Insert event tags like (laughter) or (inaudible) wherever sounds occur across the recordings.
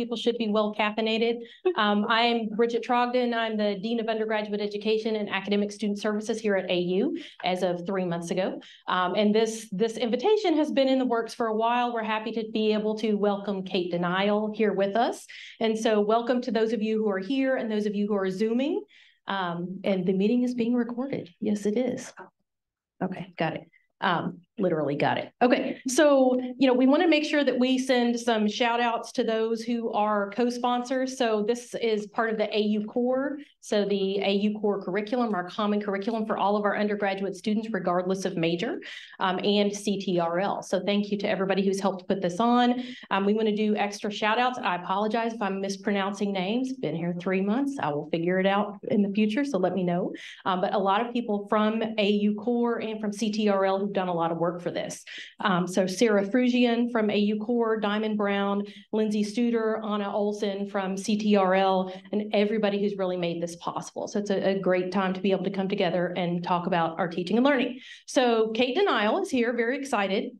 people should be well caffeinated. (laughs) Um, I'm Bridget Trogden. I'm the Dean of Undergraduate Education and Academic Student Services here at AU as of three months ago. Um, and this, this invitation has been in the works for a while. We're happy to be able to welcome Cate Denial here with us. And so welcome to those of you who are here and those of you who are Zooming. Um, and the meeting is being recorded. Yes, it is. Okay, got it. Um, literally got it. Okay, so, you know, we want to make sure that we send some shout outs to those who are co-sponsors. So this is part of the AU Core. So the AU Core curriculum, our common curriculum for all of our undergraduate students, regardless of major, um, and CTRL. So thank you to everybody who's helped put this on. Um, we want to do extra shout outs. I apologize if I'm mispronouncing names. Been here three months. I will figure it out in the future, so let me know. Um, but a lot of people from AU Core and from CTRL who've done a lot of work for this. Um, so Sarah Frugian from AU Core, Diamond Brown, Lindsay Studer, Anna Olson from CTRL, and everybody who's really made this possible. So it's a, a great time to be able to come together and talk about our teaching and learning. So Cate Denial is here, very excited.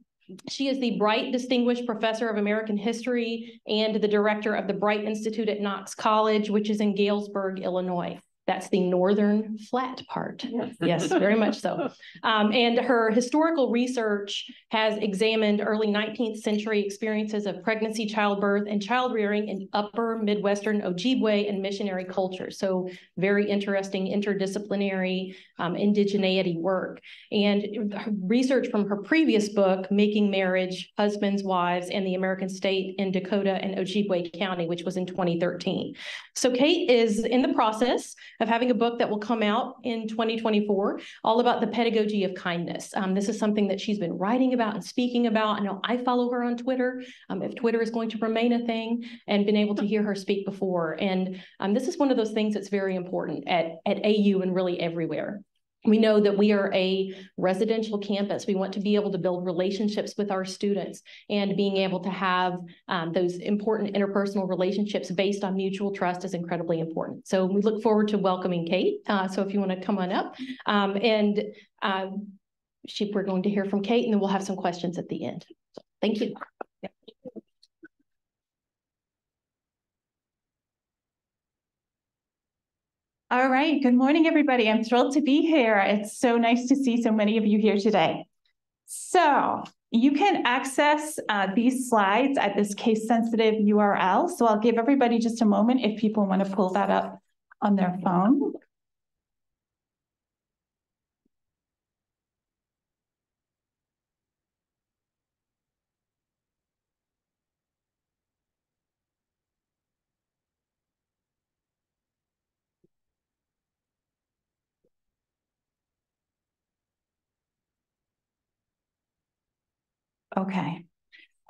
She is the Bright Distinguished Professor of American History and the director of the Bright Institute at Knox College, which is in Galesburg, Illinois. That's the northern flat part. Yes, yes very much so. Um, and her historical research has examined early 19th century experiences of pregnancy, childbirth, and child rearing in upper Midwestern Ojibwe and missionary cultures. So very interesting interdisciplinary um, indigeneity work. And research from her previous book, Making Marriage, Husbands, Wives, and the American State in Dakota and Ojibwe Country, which was in 2013. So Cate is in the process of having a book that will come out in 2024, all about the pedagogy of kindness. Um, this is something that she's been writing about and speaking about. I know I follow her on Twitter, um, if Twitter is going to remain a thing, and been able to hear her speak before. And um, this is one of those things that's very important at, at AU and really everywhere. We know that we are a residential campus. We want to be able to build relationships with our students and being able to have um, those important interpersonal relationships based on mutual trust is incredibly important. So we look forward to welcoming Cate. Uh, so if you want to come on up um, and uh, she, we're going to hear from Cate and then we'll have some questions at the end. So thank you. All right. Good morning, everybody. I'm thrilled to be here. It's so nice to see so many of you here today. So you can access uh, these slides at this case-sensitive URL. So I'll give everybody just a moment if people want to pull that up on their phone. Okay.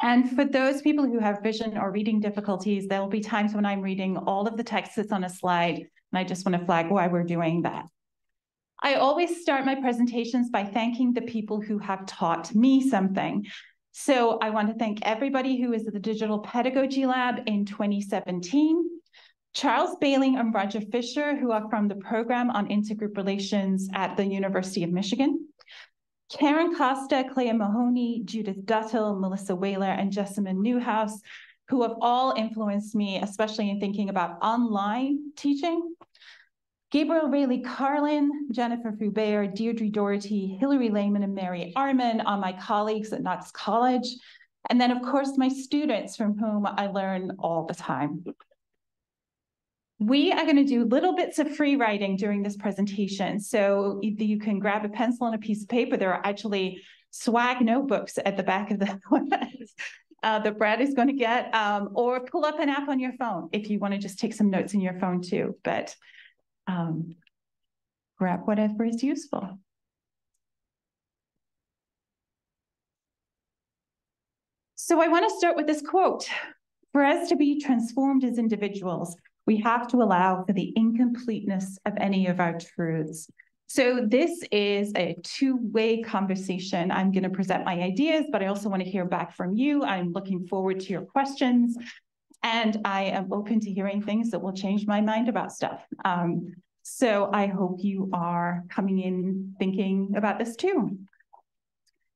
And for those people who have vision or reading difficulties, there will be times when I'm reading all of the text that's on a slide, and I just want to flag why we're doing that. I always start my presentations by thanking the people who have taught me something. So I want to thank everybody who is at the Digital Pedagogy Lab in 2017, Charles Behling and Roger Fisher, who are from the program on intergroup relations at the University of Michigan, Karen Costa, Clea Mahoney, Judith Dutill, Melissa Wehler, and Jessamyn Neuhaus, who have all influenced me, especially in thinking about online teaching. Gabrielle Raley-Karlin, Jennifer Foubert, Deirdre Doherty, Hilary Lehman, and Mary Arman are my colleagues at Knox College. And then, of course, my students from whom I learn all the time. We are going to do little bits of free writing during this presentation. So you can grab a pencil and a piece of paper. There are actually swag notebooks at the back of the (laughs) uh, that Brad is going to get, um, or pull up an app on your phone if you want to just take some notes in your phone too. But um, grab whatever is useful. So I want to start with this quote. For us to be transformed as individuals, we have to allow for the incompleteness of any of our truths. So this is a two-way conversation. I'm going to present my ideas, but I also want to hear back from you. I'm looking forward to your questions. And I am open to hearing things that will change my mind about stuff. Um, so I hope you are coming in thinking about this too.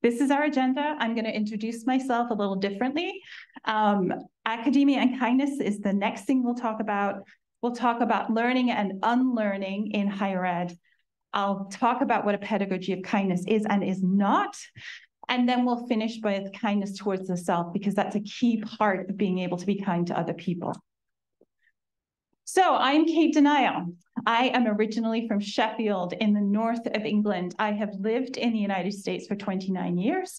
This is our agenda. I'm going to introduce myself a little differently. Um, academia and kindness is the next thing we'll talk about. We'll talk about learning and unlearning in higher ed. I'll talk about what a pedagogy of kindness is and is not. And then we'll finish with kindness towards the self, because that's a key part of being able to be kind to other people. So I'm Cate Denial. I am originally from Sheffield in the north of England. I have lived in the United States for 29 years.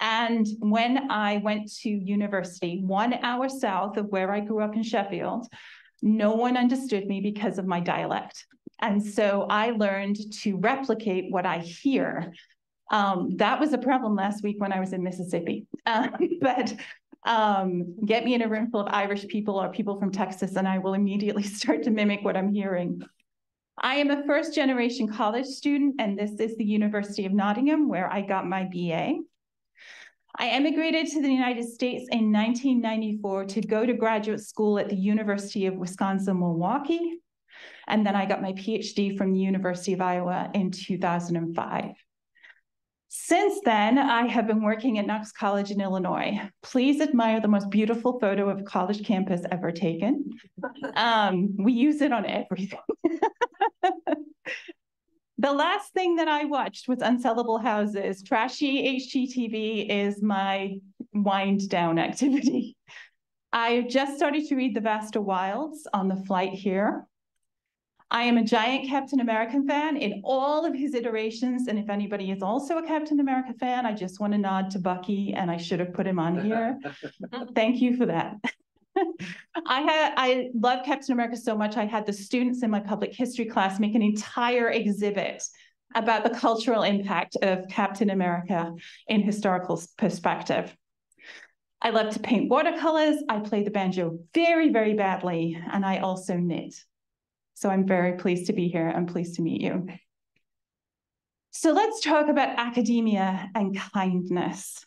And when I went to university, one hour south of where I grew up in Sheffield, no one understood me because of my dialect. And so I learned to replicate what I hear. Um, that was a problem last week when I was in Mississippi. Um, (laughs) but um, get me in a room full of Irish people or people from Texas, and I will immediately (laughs) start to mimic what I'm hearing. I am a first generation college student, and this is the University of Nottingham, where I got my BA. I emigrated to the United States in 1994 to go to graduate school at the University of Wisconsin-Milwaukee. And then I got my PhD from the University of Iowa in 2005. Since then, I have been working at Knox College in Illinois. Please admire the most beautiful photo of a college campus ever taken. (laughs) Um, we use it on everything. (laughs) the last thing that I watched was Unsellable Houses. Trashy HGTV is my wind down (laughs) activity. I just started to read The Vaster Wilds on the flight here. I am a giant Captain America fan in all of his iterations. And if anybody is also a Captain America fan, I just want to nod to Bucky and I should have put him on here. (laughs) Thank you for that. I had I love Captain America so much. I had the students in my public history class make an entire exhibit about the cultural impact of Captain America in historical perspective. I love to paint watercolors. I play the banjo very, very badly, and I also knit. So I'm very pleased to be here. I'm pleased to meet you. So let's talk about academia and kindness.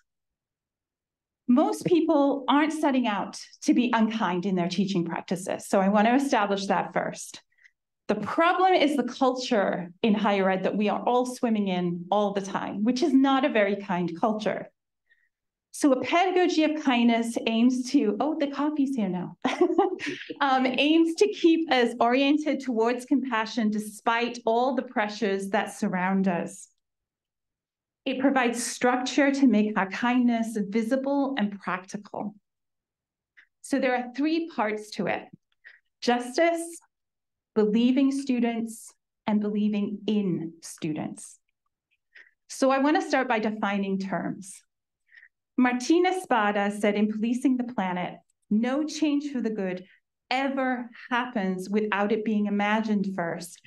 Most people aren't setting out to be unkind in their teaching practices. So I want to establish that first. The problem is the culture in higher ed that we are all swimming in all the time, which is not a very kind culture. So a pedagogy of kindness aims to, oh, the coffee's here now, (laughs) um, aims to keep us oriented towards compassion despite all the pressures that surround us. It provides structure to make our kindness visible and practical. So there are three parts to it. Justice, believing students, and believing in students. So I want to start by defining terms. Martina Spada said in Policing the Planet, no change for the good ever happens without it being imagined first,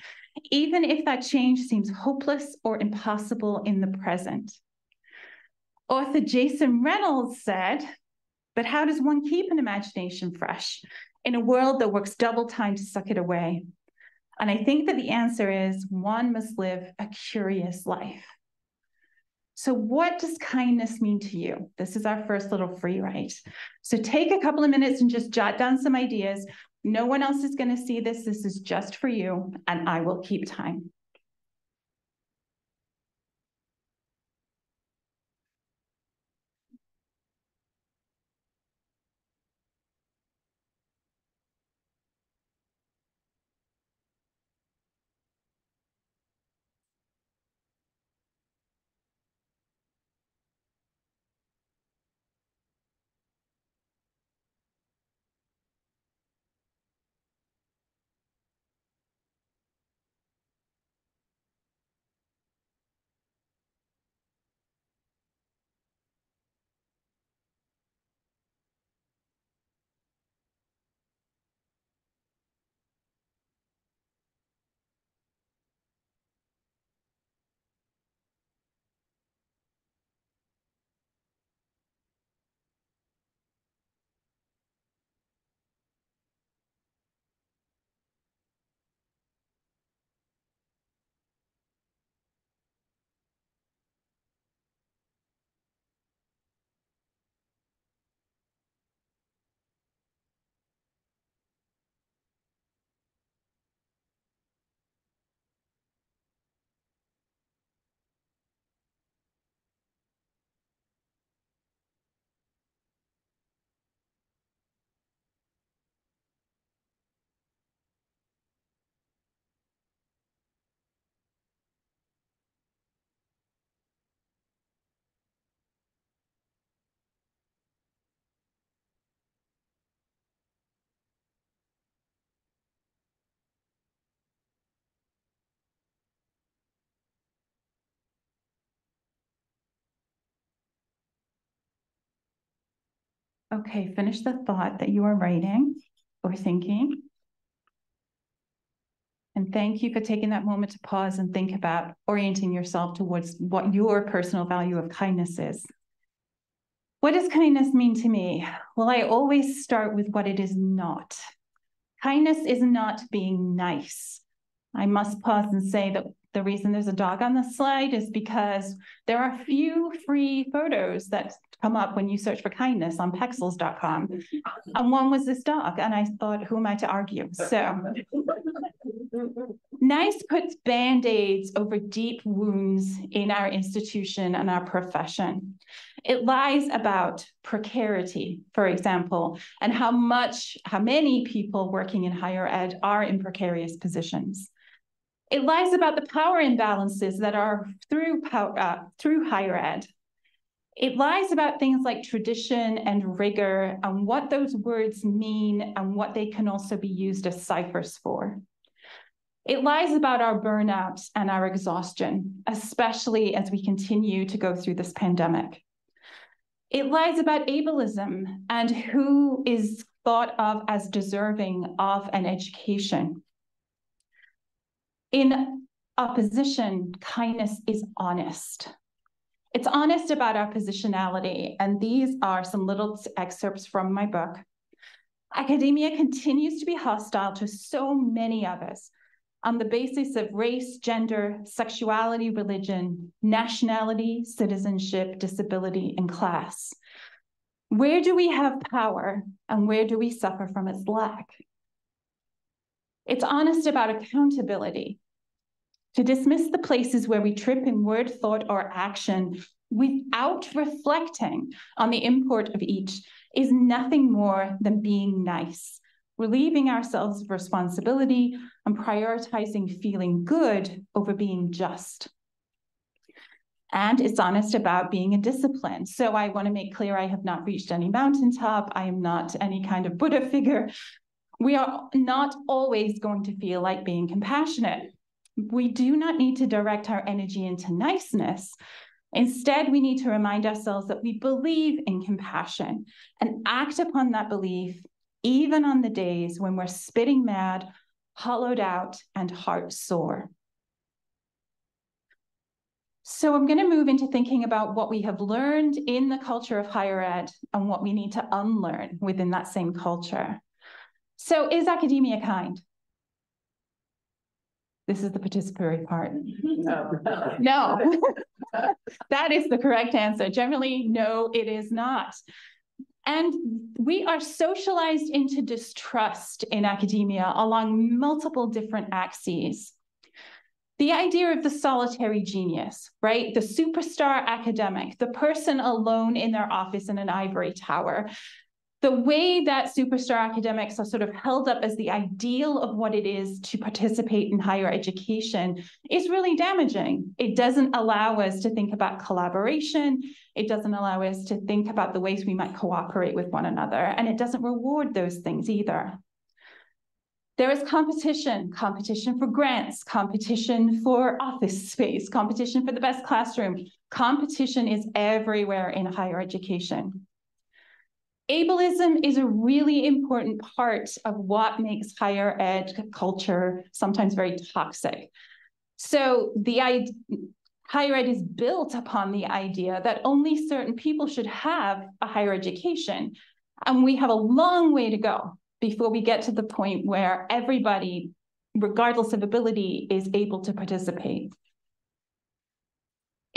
even if that change seems hopeless or impossible in the present. Author Jason Reynolds said, but how does one keep an imagination fresh in a world that works double time to suck it away? And I think that the answer is one must live a curious life. So what does kindness mean to you? This is our first little free write. So take a couple of minutes and just jot down some ideas. No one else is going to see this. This is just for you, and I will keep time. Okay, finish the thought that you are writing or thinking. And thank you for taking that moment to pause and think about orienting yourself towards what your personal value of kindness is. What does kindness mean to me? Well, I always start with what it is not. Kindness is not being nice. I must pause and say that the reason there's a dog on the slide is because there are a few free photos that come up when you search for kindness on pexels.com. And one was this dog. And I thought, who am I to argue? So NICE puts band-aids over deep wounds in our institution and our profession. It lies about precarity, for example, and how much, how many people working in higher ed are in precarious positions. It lies about the power imbalances that are through, power, uh, through higher ed. It lies about things like tradition and rigor and what those words mean and what they can also be used as ciphers for. It lies about our burnout and our exhaustion, especially as we continue to go through this pandemic. It lies about ableism and who is thought of as deserving of an education. In opposition, kindness is honest. It's honest about our positionality, and these are some little excerpts from my book. Academia continues to be hostile to so many of us on the basis of race, gender, sexuality, religion, nationality, citizenship, disability, and class. Where do we have power and where do we suffer from its lack? It's honest about accountability. To dismiss the places where we trip in word, thought, or action without reflecting on the import of each is nothing more than being nice, relieving ourselves of responsibility and prioritizing feeling good over being just. And it's honest about being a discipline. So I want to make clear I have not reached any mountaintop. I am not any kind of Buddha figure. We are not always going to feel like being compassionate. We do not need to direct our energy into niceness. Instead, we need to remind ourselves that we believe in compassion and act upon that belief even on the days when we're spitting mad, hollowed out, and heart sore. So I'm going to move into thinking about what we have learned in the culture of higher ed and what we need to unlearn within that same culture. So is academia kind? This is the participatory part. (laughs) No. Oh, no. (laughs) that is the correct answer. Generally, no, it is not. And we are socialized into distrust in academia along multiple different axes. The idea of the solitary genius, right? The superstar academic, the person alone in their office in an ivory tower, the way that superstar academics are sort of held up as the ideal of what it is to participate in higher education is really damaging. It doesn't allow us to think about collaboration. It doesn't allow us to think about the ways we might cooperate with one another. And it doesn't reward those things either. There is competition, competition for grants, competition for office space, competition for the best classroom. Competition is everywhere in higher education. Ableism is a really important part of what makes higher ed culture sometimes very toxic. So the higher ed is built upon the idea that only certain people should have a higher education. And we have a long way to go before we get to the point where everybody, regardless of ability, is able to participate.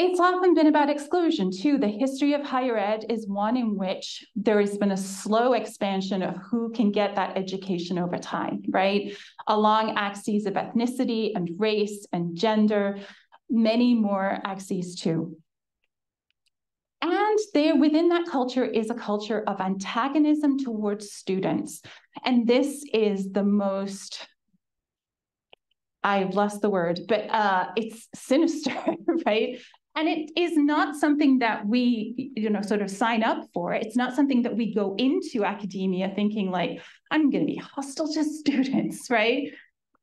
It's often been about exclusion too. The history of higher ed is one in which there has been a slow expansion of who can get that education over time, right? Along axes of ethnicity and race and gender, many more axes too. And there within that culture is a culture of antagonism towards students. And this is the most I've lost the word, but uh, it's sinister, (laughs) right? And it is not something that we, you know, sort of sign up for. It's not something that we go into academia thinking like, I'm going to be hostile to (laughs) students, right?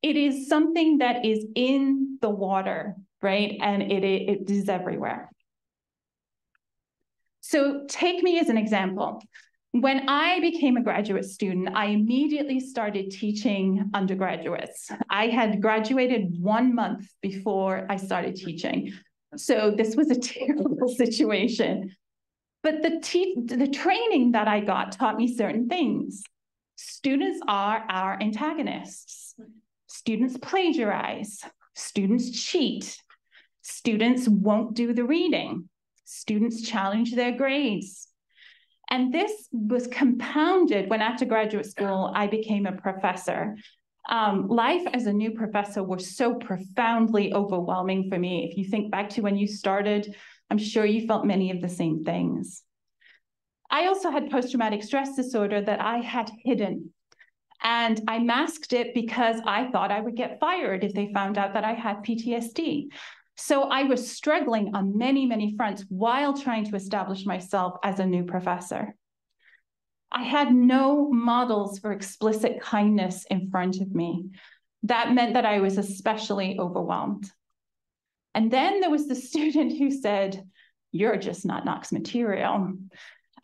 It is something that is in the water, right? And it, it is everywhere. So take me as an example. When I became a graduate student, I immediately started teaching undergraduates. I had graduated one month before I started teaching. So this was a (laughs) terrible situation. But the, the training that I got taught me certain things. Students are our antagonists. Students plagiarize. Students cheat. Students won't do the reading. Students challenge their grades. And this was compounded when after graduate school, I became a professor. Um, life as a new professor was so profoundly overwhelming for me. If you think back to when you started, I'm sure you felt many of the same things. I also had post traumatic stress disorder that I had hidden. And I masked it because I thought I would get fired if they found out that I had PTSD. So I was struggling on many, many fronts while trying to establish myself as a new professor. I had no models for explicit kindness in front of me. That meant that I was especially overwhelmed. And then there was the (laughs) student who said, You're just not Knox material.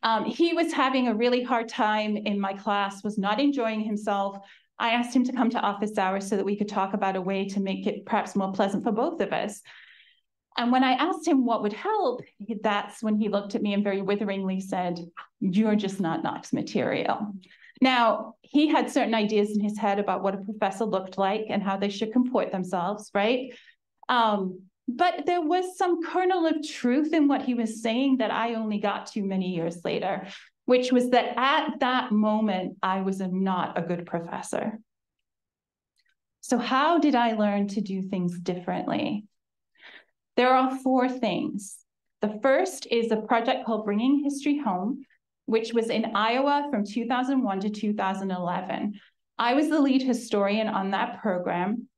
Um, he was having a really hard time in my class, was not enjoying himself. I asked him to come to office hours so that we could talk about a way to make it perhaps more pleasant for both of us. And when I asked him what would help, that's when he looked at me and very witheringly said, You're just not Knox material. Now, he had certain ideas in his head about what a professor looked like and how they should comport themselves, right? Um, but there was some kernel of truth in what he was saying that I only got to many years later, which was that at that moment, I was a, not a good professor. So, how did I learn to do things differently? There are four things. The first is a project called Bringing History Home, which was in Iowa from 2001 to 2011. I was the lead historian on that program,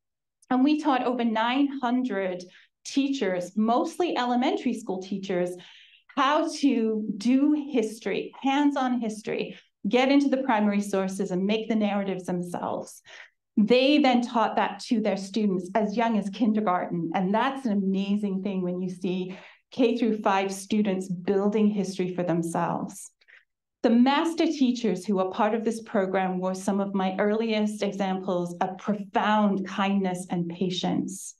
and we taught over 900 teachers, mostly elementary school teachers, how to do history, hands-on history, get into the primary sources and make the narratives themselves. They then taught that to their students as young as kindergarten. And that's an amazing thing when you see K through five students building history for themselves. The master teachers who were part of this program were some of my earliest examples of profound kindness and patience.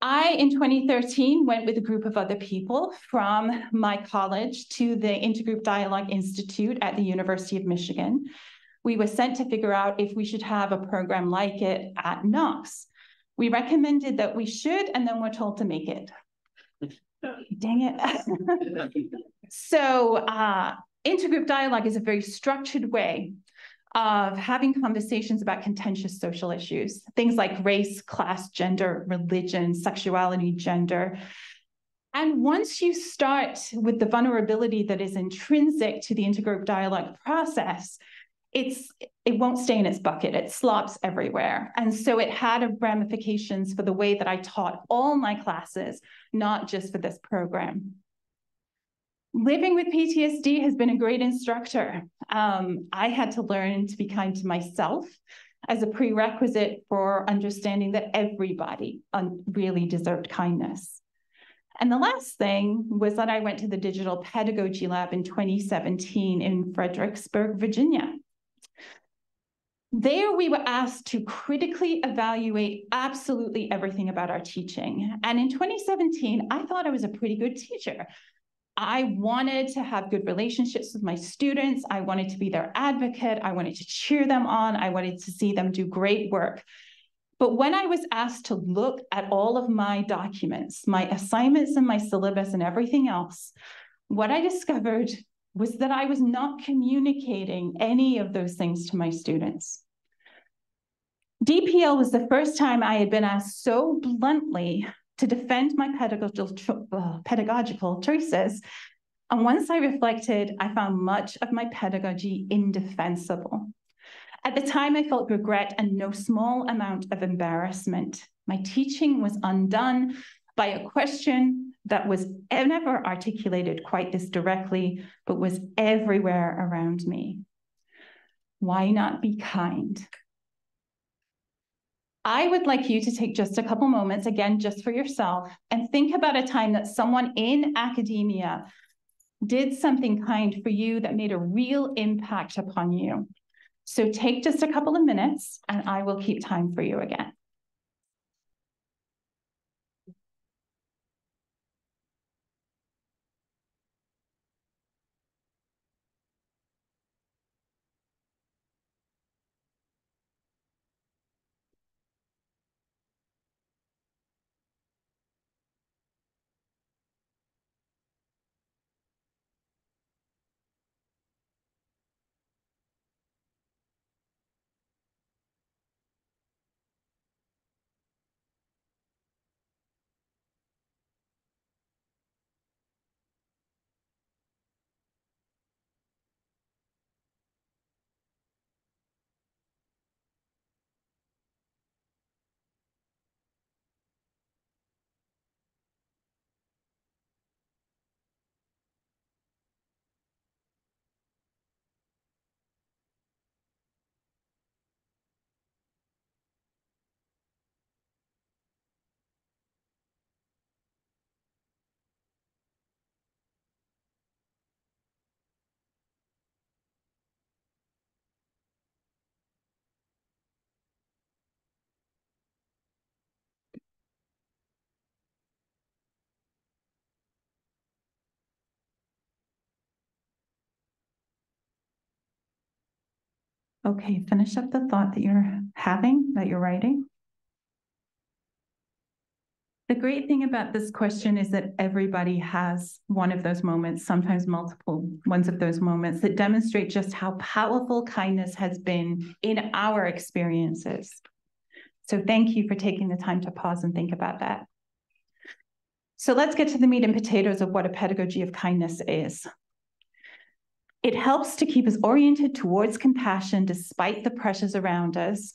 I, in 2013, went with a group of other people from my college to the Intergroup Dialogue Institute at the University of Michigan we were sent to figure out if we should have a program like it at Knox. We recommended that we should, and then we're told to make it. (laughs) Dang it. (laughs) so uh, intergroup dialogue is a very structured way of having conversations about contentious social issues, things like race, class, gender, religion, sexuality, gender. And once you start with the vulnerability that is intrinsic to the intergroup dialogue process, it's it won't stay in its bucket. It slops everywhere. And so it had ramifications for the way that i taught all my classes not just for this program. Living with ptsd has been a great instructor. Um, i had to learn to be kind to myself as a prerequisite for understanding that everybody really deserved kindness. And the last thing was that I went to the Digital Pedagogy Lab in 2017 in Fredericksburg, Virginia. There, we were asked to critically evaluate absolutely everything about our teaching. And in 2017, I thought I was a pretty good teacher. I wanted to have good relationships with my students. I wanted to be their advocate. I wanted to cheer them on. I wanted to see them do great work. But when I was asked to look at all of my documents, my assignments and my syllabus and everything else, what I discovered was that I was not communicating any of those things to my students. DPL was the first time I had been asked so bluntly to defend my pedagogical, uh, pedagogical choices. And once I reflected, I found much of my pedagogy indefensible. At the time, I felt regret and no small amount of embarrassment. My teaching was undone by a question that was never articulated quite this directly, but was everywhere around me. Why not be kind? I would like you to take just a couple moments, again, just for yourself, and think about a time that someone in academia did something kind for you that made a real impact upon you. So take just a couple of minutes and I will keep time for you again. Okay, finish up the thought that you're having, that you're writing. The great thing about this question is that everybody has one of those moments, sometimes multiple ones of those moments that demonstrate just how powerful kindness has been in our experiences. So thank you for taking the time to pause and think about that. So let's get to the meat and potatoes of what a pedagogy of kindness is. It helps to keep us oriented towards compassion despite the pressures around us.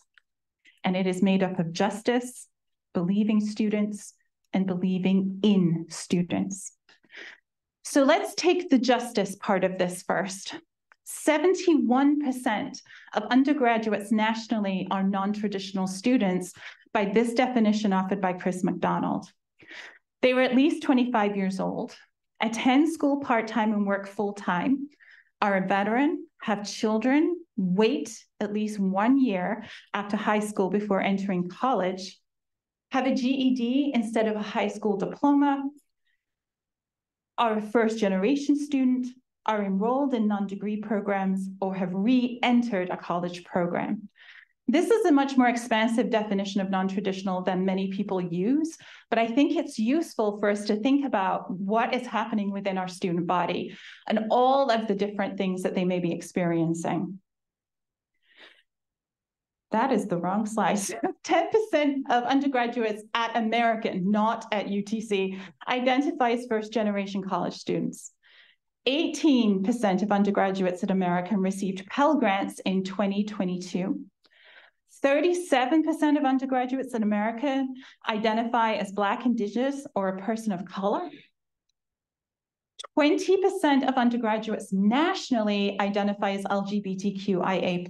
And it is made up of justice, believing students, and believing in students. So let's take the justice part of this first. 71% of undergraduates nationally are non-traditional students by this definition offered by Chris McDonald. They were at least 25 years old, attend school part-time and work full-time, are a veteran, have children, wait at least one year after high school before entering college, have a GED instead of a high school diploma, are a first generation student, are enrolled in non-degree programs, or have re-entered a college program. This is a much more expansive definition of non-traditional than many people use, but I think it's useful for us to think about what is happening within our student body and all of the different things that they may be experiencing. That is the wrong slide. (laughs) 10% of undergraduates at American, not at UTC, identify as first generation college students. 18% of undergraduates at American received Pell Grants in 2022. 37% of undergraduates in America identify as Black, Indigenous, or a person of color. 20% of undergraduates nationally identify as LGBTQIA+.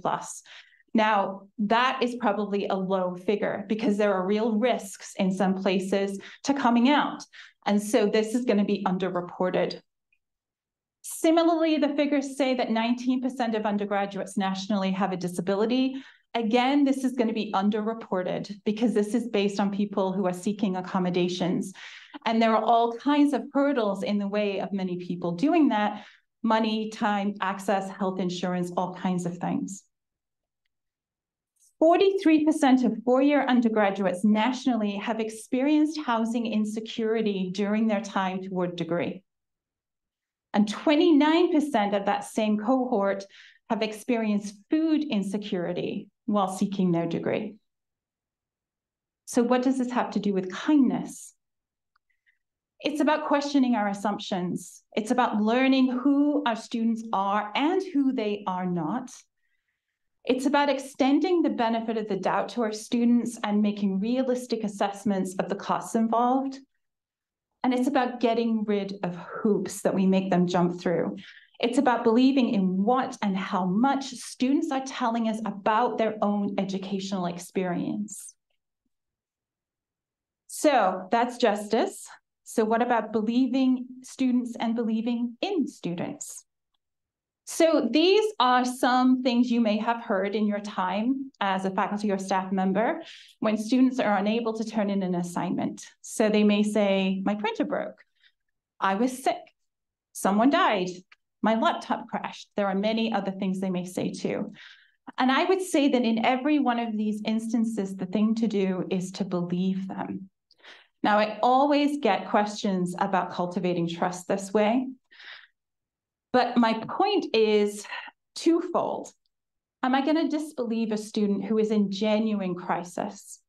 Now, that is probably a low figure because there are real risks in some places to coming out. And so this is going to be underreported. Similarly, the figures say that 19% of undergraduates nationally have a disability, Again, this is going to be underreported because this is based on people who are seeking accommodations. And there are all kinds of hurdles in the way of many people doing that money, time, access, health insurance, all kinds of things. 43% of four-year undergraduates nationally have experienced housing insecurity during their time toward degree. And 29% of that same cohort have experienced food insecurity while seeking their degree. So what does this have to do with kindness? It's about questioning our assumptions. It's about learning who our students are and who they are not. It's about extending the benefit of the doubt to our students and making realistic assessments of the costs involved. And it's about getting rid of hoops that we make them jump through. It's about believing in what and how much students are telling us about their own educational experience. So that's justice. So what about believing students and believing in students? So these are some things you may have heard in your time as a faculty or staff member when students are unable to turn in an assignment. So they may say, my printer broke, I was sick, someone died, my laptop crashed. There are many other things they may say too. And I would say that in every one of these instances, the thing to do is to believe them. Now, I always get questions about cultivating trust this way. But my point is twofold. Am I going to disbelieve a student who is in genuine crisis?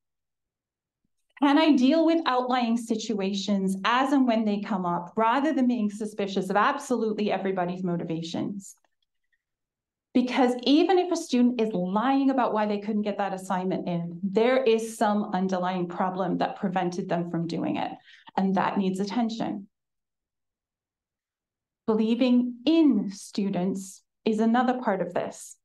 Can I deal with outlying situations as and when they come up rather than being suspicious of absolutely everybody's motivations? Because even if a student is lying about why they couldn't get that assignment in, there is some underlying problem that prevented them from doing it, and that needs attention. Believing in students is another part of this.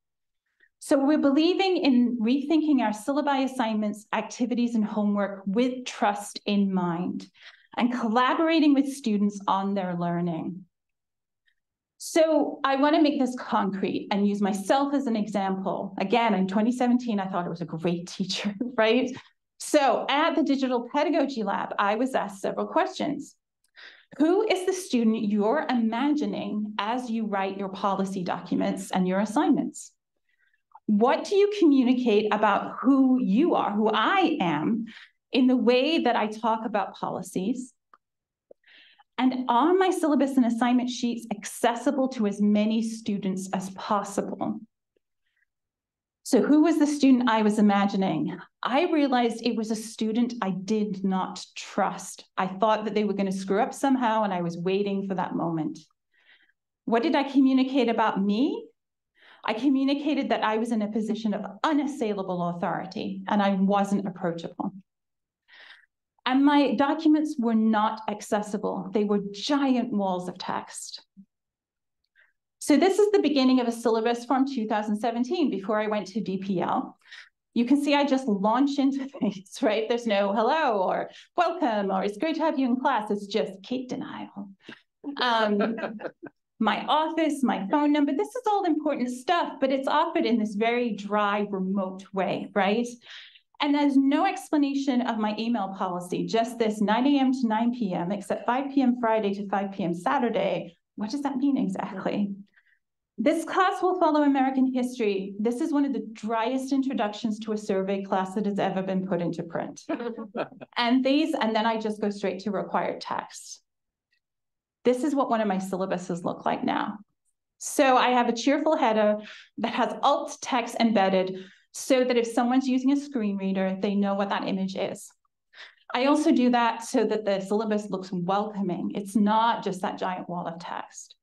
So we're believing in rethinking our syllabi assignments, activities, and homework with trust in mind and collaborating with students on their learning. So I want to make this concrete and use myself as an example. Again, in 2017, I thought I was a great (laughs) teacher, right? So at the Digital Pedagogy Lab, I was asked several questions. Who is the student you're imagining as you write your policy documents and your assignments? What do you communicate about who you are, who I am, in the way that I talk about policies? And are my syllabus and assignment sheets accessible to as many students as possible? So who was the student I was imagining? I realized it was a student I did not trust. I thought that they were going to screw up somehow, and I was waiting for that moment. What did I communicate about me? I communicated that I was in a position of unassailable authority and I wasn't approachable. And my documents were not accessible. They were giant walls of text. So this is the beginning of a syllabus from 2017 before I went to DPL. You can see I just launch into (laughs) things, right? There's no hello or welcome or it's great to have you in class. It's just Cate Denial. (laughs) Um, my office, my phone number, this is all important stuff, but it's offered in this very dry, remote way, right? And there's no explanation of my email policy, just this 9 a.m. to 9 p.m., except 5 p.m. Friday to 5 p.m. Saturday. What does that mean exactly? This class will follow American history. This is one of the driest introductions to a survey class that has ever been put into print. (laughs) and these, and then I just go straight to required text. This is what one of my syllabuses look like now. So I have a cheerful header that has alt text embedded so that if someone's using a screen reader, they know what that image is. I also do that so that the syllabus looks welcoming. It's not just that giant wall of text.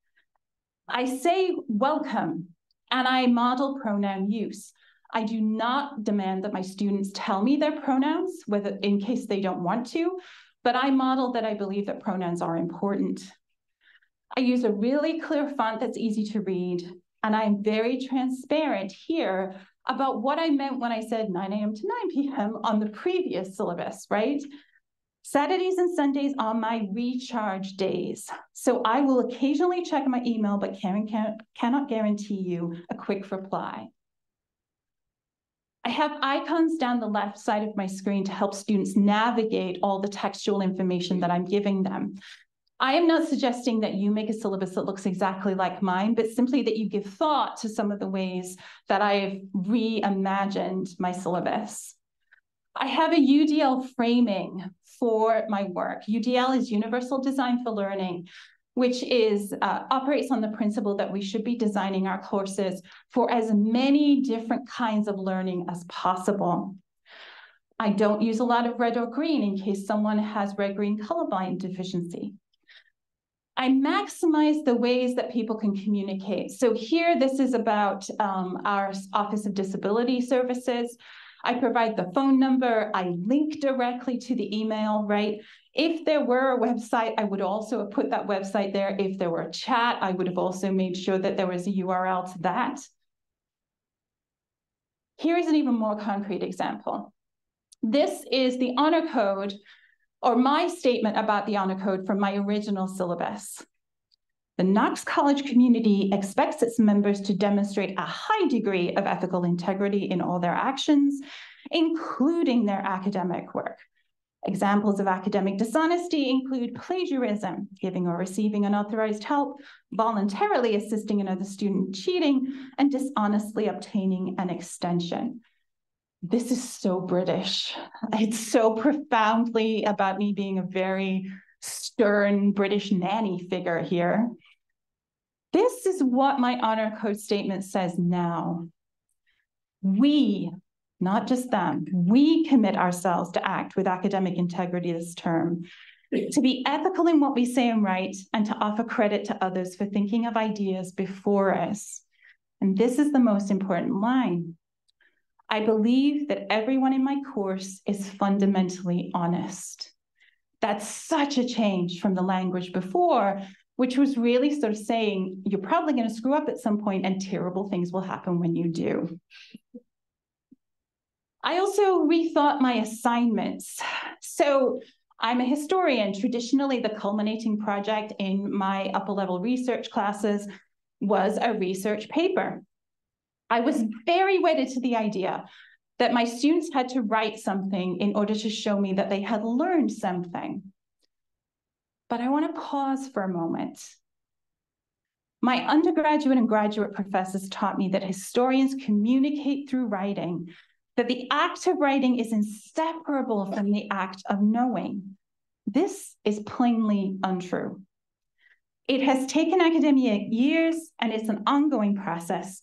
I say welcome and I model pronoun use. I do not demand that my students tell me their pronouns, whether in case they don't want to, but I model that I believe that pronouns are important. I use a really clear font that's easy to read, and I'm very transparent here about what I meant when I said 9 a.m. to 9 p.m. on the previous syllabus, right? Saturdays and Sundays are my recharge days. So I will occasionally check my email, but Karen can, cannot guarantee you a quick reply. I have icons down the left side of my screen to help students navigate all the textual information that I'm giving them. I am not suggesting that you make a syllabus that looks exactly like mine, but simply that you give thought to some of the ways that I've reimagined my syllabus. I have a UDL framing for my work. UDL is Universal Design for Learning, which is uh, operates on the principle that we should be designing our courses for as many different kinds of learning as possible. I don't use a lot of red or green in case someone has red-green colorblind deficiency. I maximize the ways that people can communicate. So here, this is about um, our Office of Disability Services. I provide the phone number, I link directly to the email, right? If there were a website, I would also have put that website there. If there were a chat, I would have also made sure that there was a URL to that. Here is an even more concrete example. This is the honor code or my statement about the honor code from my original syllabus. The Knox College community expects its members to demonstrate a high degree of ethical integrity in all their actions, including their academic work. Examples of academic dishonesty include plagiarism, giving or receiving unauthorized help, voluntarily assisting another student cheating, and dishonestly obtaining an extension. This is so British. (laughs) It's so profoundly about me being a very stern British nanny figure here. This is what my honor code statement says now. We, not just them, we commit ourselves to act with academic integrity this term, to be ethical in what we say and write, and to offer credit to others for thinking of ideas before us. And this is the most important line. I believe that everyone in my course is fundamentally honest. That's such a change from the language before, which was really sort of saying, you're probably going to screw up at some point and terrible things will happen when you do. I also rethought my assignments. So I'm a historian. Traditionally, the culminating project in my upper level research classes was a research paper. I was very wedded to the idea that my students had to write something in order to show me that they had learned something. But I want to pause for a moment. My undergraduate and graduate professors taught me that historians communicate through writing, that the act of writing is inseparable from the act of knowing. This is plainly untrue. It has taken academia years and it's an ongoing process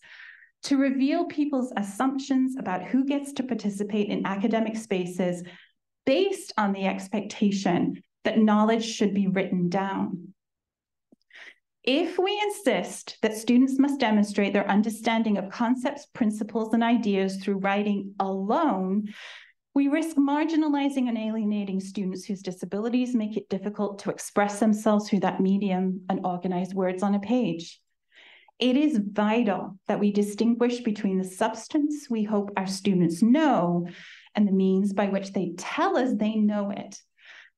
to reveal people's assumptions about who gets to participate in academic spaces based on the expectation that knowledge should be written down. If we insist that students must demonstrate their understanding of concepts, principles, and ideas through writing alone, we risk marginalizing and alienating students whose disabilities make it difficult to express themselves through that medium and organize words on a page. It is vital that we distinguish between the substance we hope our students know and the means by which they tell us they know it.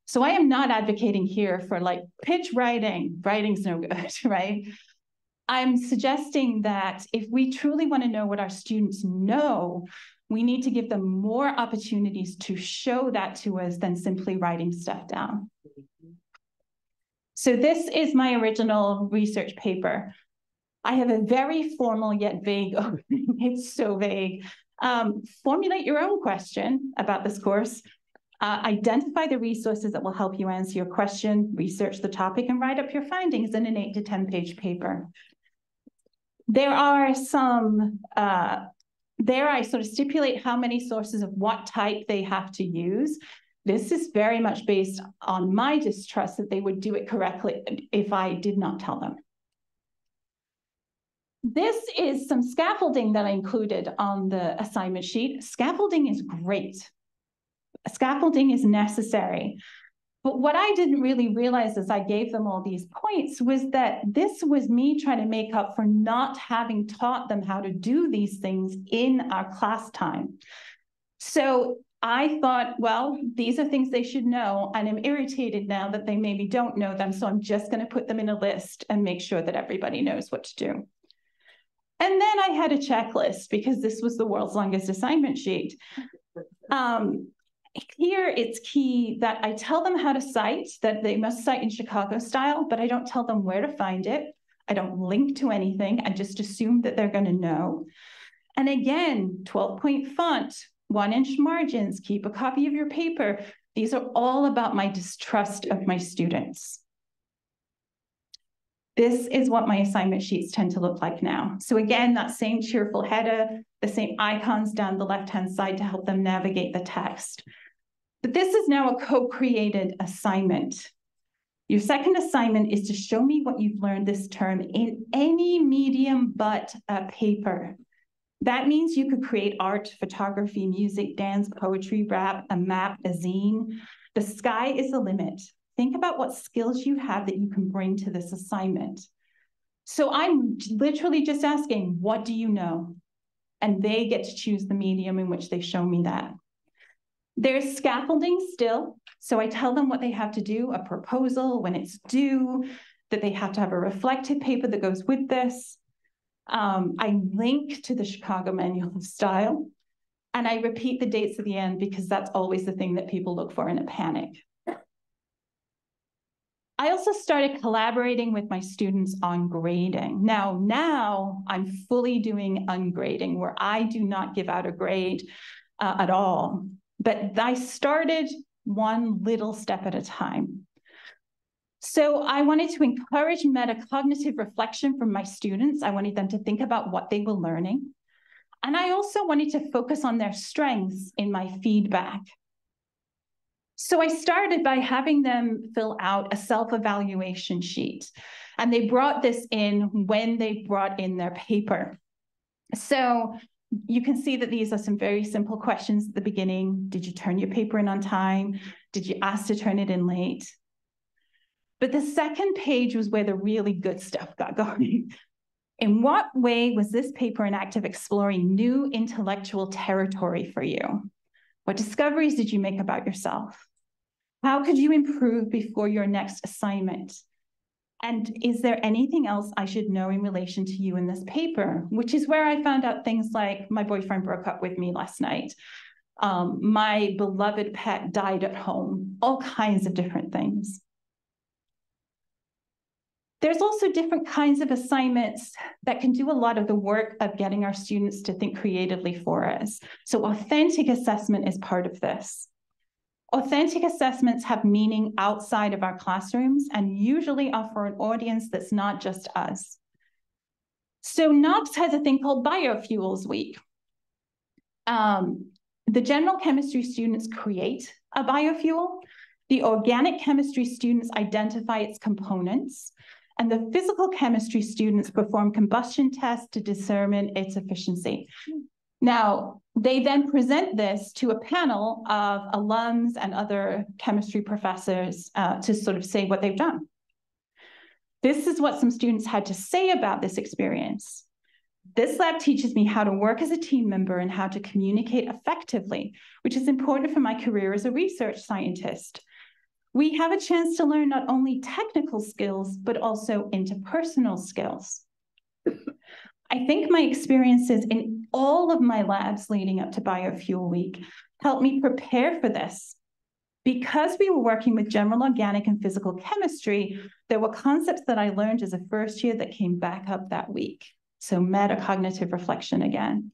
So I am not advocating here for like pitch writing, writing's no good, (laughs) right? I'm suggesting that if we truly want to know what our students know, we need to give them more opportunities to show that to us than simply writing stuff down. So this is my original research paper. I have a very formal yet vague (laughs) opening. it's so vague. Um, formulate your own question about this course. Uh, identify the resources that will help you answer your question, research the topic, and write up your findings in an eight to 10 page paper. There are some, uh, there I sort of stipulate how many sources of what type they have to use. This is very much based on my distrust that they would do it correctly if I did not tell them. This is some scaffolding that I included on the assignment sheet. Scaffolding is great. Scaffolding is necessary. But what I didn't really realize as I gave them all these points was that this was me trying to make up for not having taught them how to do these things in our class time. So I thought, well, these are things they should know, and I'm irritated now that they maybe don't know them. So I'm just going to put them in a list and make sure that everybody knows what to do. And then I had a checklist because this was the world's longest assignment sheet. Um, here it's key that I tell them how to cite, that they must cite in Chicago style, but I don't tell them where to find it. I don't link to anything. I just assume that they're going to know. And again, 12 point font, one inch margins, keep a copy of your paper. These are all about my distrust of my students. This is what my assignment sheets tend to look like now. So again, that same cheerful header, the same icons down the left-hand side to help them navigate the text. But this is now a co-created assignment. Your second assignment is to show me what you've learned this term in any medium but a paper. That means you could create art, photography, music, dance, poetry, rap, a map, a zine. The sky is the limit. Think about what skills you have that you can bring to this assignment. So I'm literally just asking, what do you know? And they get to choose the medium in which they show me that. There's scaffolding still. So I tell them what they have to do, a proposal, when it's due, that they have to have a reflective paper that goes with this. Um, I link to the Chicago Manual of Style, and I repeat the dates at the end because that's always the thing that people look for in a panic. I also started collaborating with my students on grading. Now, now I'm fully doing ungrading where I do not give out a grade uh, at all. But I started one little step at a time. So I wanted to encourage metacognitive reflection from my students. I wanted them to think about what they were learning. And I also wanted to focus on their strengths in my feedback. So I started by having them fill out a self-evaluation sheet. And they brought this in when they brought in their paper. So you can see that these are some very simple questions at the beginning. Did you turn your paper in on time? Did you ask to turn it in late? But the second page was where the really good stuff got (laughs) going. In what way was this paper an act of exploring new intellectual territory for you? What discoveries did you make about yourself? How could you improve before your next assignment? And is there anything else I should know in relation to you in this paper? Which is where I found out things like my boyfriend broke up with me last night. Um, my beloved pet died at home, all kinds of different things. There's also different kinds of assignments that can do a lot of the work of getting our students to think creatively for us. So authentic assessment is part of this. Authentic assessments have meaning outside of our classrooms and usually are for an audience that's not just us. So Knox has a thing called Biofuels Week. Um, the general chemistry students create a biofuel. The organic chemistry students identify its components. And the physical chemistry students perform combustion tests to determine its efficiency. Now, they then present this to a panel of alums and other chemistry professors uh, to sort of say what they've done. This is what some students had to say about this experience. This lab teaches me how to work as a team member and how to communicate effectively, which is important for my career as a research scientist. We have a chance to learn not only technical skills, but also interpersonal skills. I think my experiences in all of my labs leading up to Biofuel Week helped me prepare for this. Because we were working with general organic and physical chemistry, there were concepts that I learned as a first year that came back up that week. So metacognitive reflection again.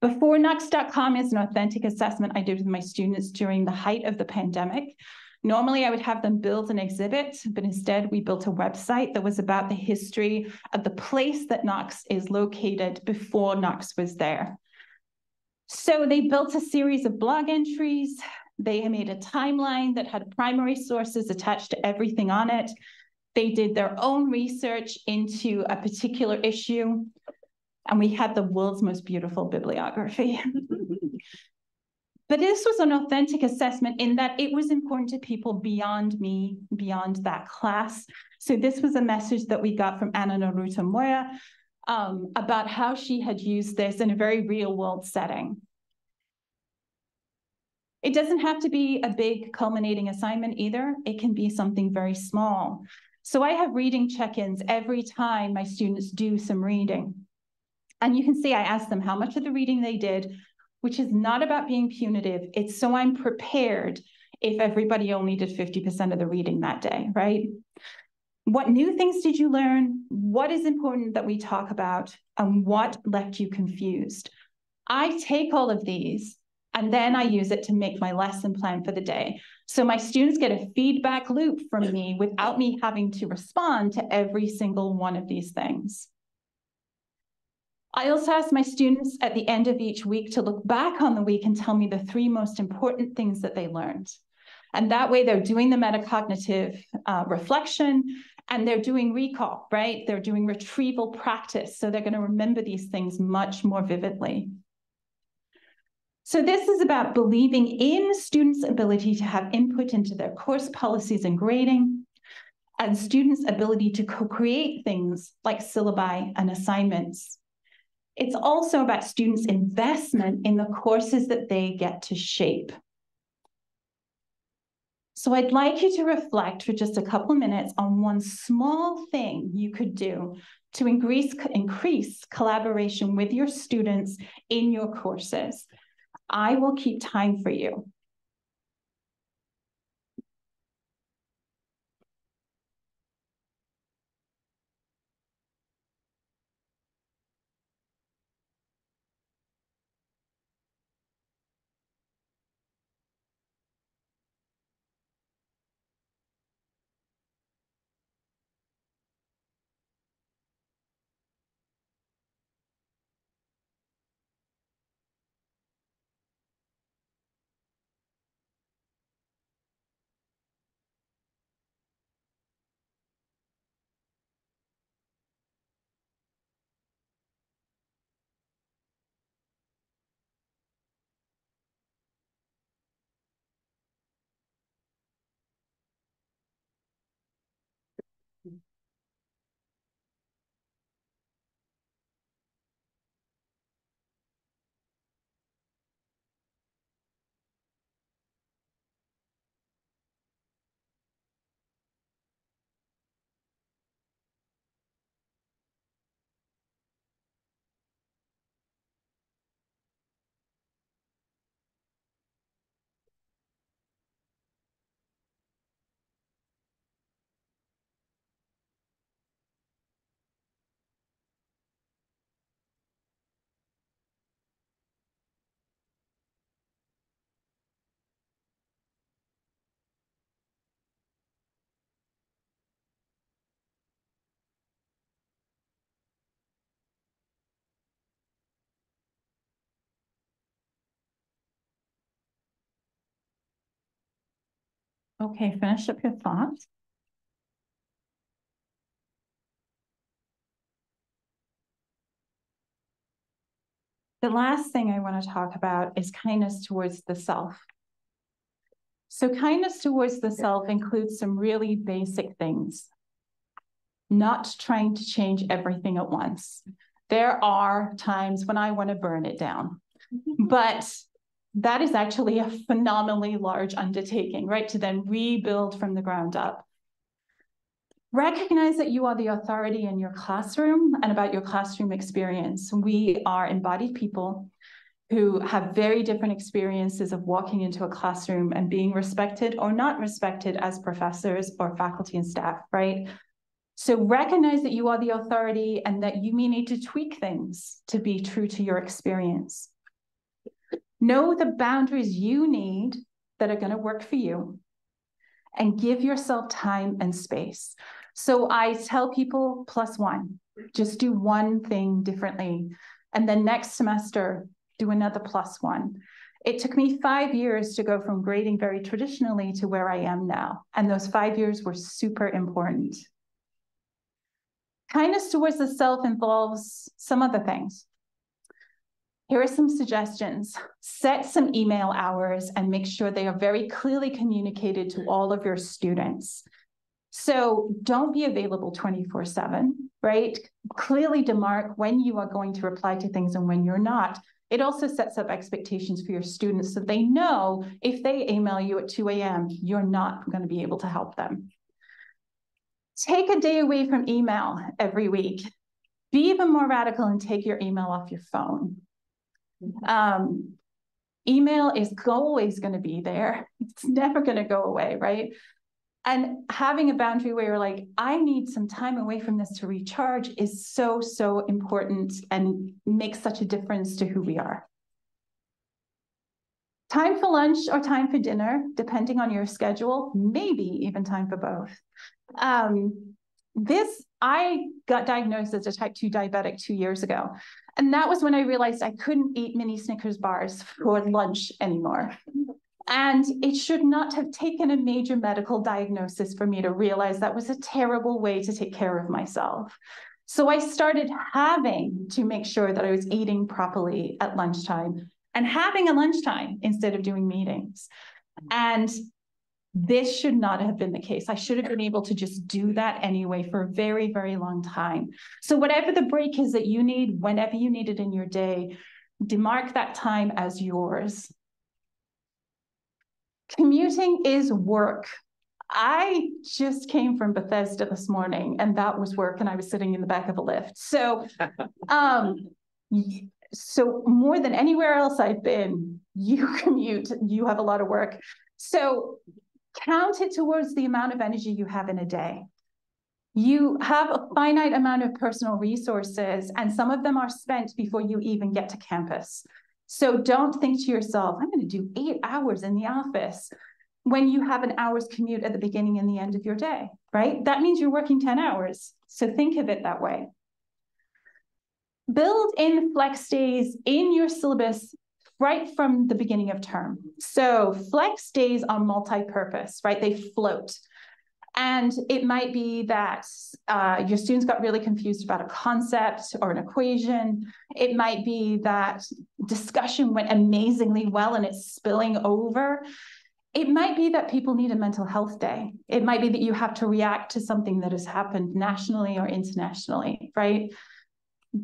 Before Knox.com is an authentic assessment I did with my students during the height of the pandemic. Normally, I would have them build an exhibit, but instead, we built a website that was about the history of the place that Knox is located before Knox was there. So they built a series of blog entries. They made a timeline that had primary sources attached to everything on it. They did their own research into a particular issue, and we had the world's most beautiful bibliography. (laughs) But this was an authentic assessment in that it was important to people beyond me, beyond that class. So this was a message that we got from Anna Naruto Moya um, about how she had used this in a very real world setting. It doesn't have to be a big culminating assignment either. It can be something very small. So I have reading check-ins every time my students do some reading. And you can see I ask them how much of the reading they did, which is not about being punitive. It's so I'm prepared if everybody only did 50% of the reading that day, right? What new things did you learn? What is important that we talk about? And what left you confused? I take all of these and then I use it to make my lesson plan for the day. So my students get a feedback loop from me without me having to respond to every single one of these things. I also ask my students at the end of each week to look back on the week and tell me the three most important things that they learned. And that way they're doing the metacognitive uh, reflection and they're doing recall, right? They're doing retrieval practice. So they're going to remember these things much more vividly. So this is about believing in students' ability to have input into their course policies and grading, and students' ability to co-create things like syllabi and assignments. It's also about students' investment in the courses that they get to shape. So I'd like you to reflect for just a couple of minutes on one small thing you could do to increase, increase collaboration with your students in your courses. I will keep time for you. Mm-hmm. Okay, finish up your thoughts. The last thing I want to talk about is kindness towards the self. So kindness towards the self includes some really basic things. Not trying to change everything at once. There are times when I want to burn it down, (laughs) but that is actually a phenomenally large undertaking, right? To then rebuild from the ground up. Recognize that you are the authority in your classroom and about your classroom experience. We are embodied people who have very different experiences of walking into a classroom and being respected or not respected as professors or faculty and staff, right? So recognize that you are the authority and that you may need to tweak things to be true to your experience. Know the boundaries you need that are going to work for you and give yourself time and space. So I tell people plus one, just do one thing differently. And then next semester, do another plus one. It took me five years to go from grading very traditionally to where I am now. And those five years were super important. Kindness towards the self involves some other things. Here are some suggestions. Set some email hours and make sure they are very clearly communicated to all of your students. So don't be available 24 7, right? Clearly demark when you are going to reply to things and when you're not. It also sets up expectations for your students so they know if they email you at 2 a.m., you're not going to be able to help them. Take a day away from email every week. Be even more radical and take your email off your phone. (laughs) Um, email is always going to be there. (laughs) It's never going to go away, right? And having a boundary where you're like, I need some time away from this to recharge is so, so important and makes such a difference to who we are. Time for lunch or time for dinner, depending on your schedule, maybe even time for both. Um, this, I got diagnosed as a type 2 diabetic two years ago. And that was when I realized I couldn't eat mini Snickers bars for lunch anymore. And it should not have taken a major medical diagnosis for me to realize that was a terrible way to take care of myself. So I started having to make sure that I was eating properly at lunchtime and having a lunchtime instead of doing meetings. And this should not have been the case. I should have been able to just do that anyway for a very, very long time. So, whatever the break is that you need, whenever you need it in your day, demark that time as yours. Commuting is work. I just came from Bethesda this morning and that was work and I was sitting in the back of a Lyft. So (laughs) um so more than anywhere else I've been, you (laughs) commute, you have a lot of work. So count it towards the amount of energy you have in a day. You have a finite amount of personal resources, and some of them are spent before you even get to campus. So don't think to yourself, I'm going to do eight hours in the office when you have an hour's commute at the beginning and the end of your day, right? That means you're working 10 hours. So think of it that way. Build in flex days in your syllabus right from the beginning of term. So flex days are multi-purpose, right? They float. And it might be that uh, your students got really confused about a concept or an equation. It might be that discussion went amazingly well and it's spilling over. It might be that people need a mental health day. It might be that you have to react to something that has happened nationally or internationally, right?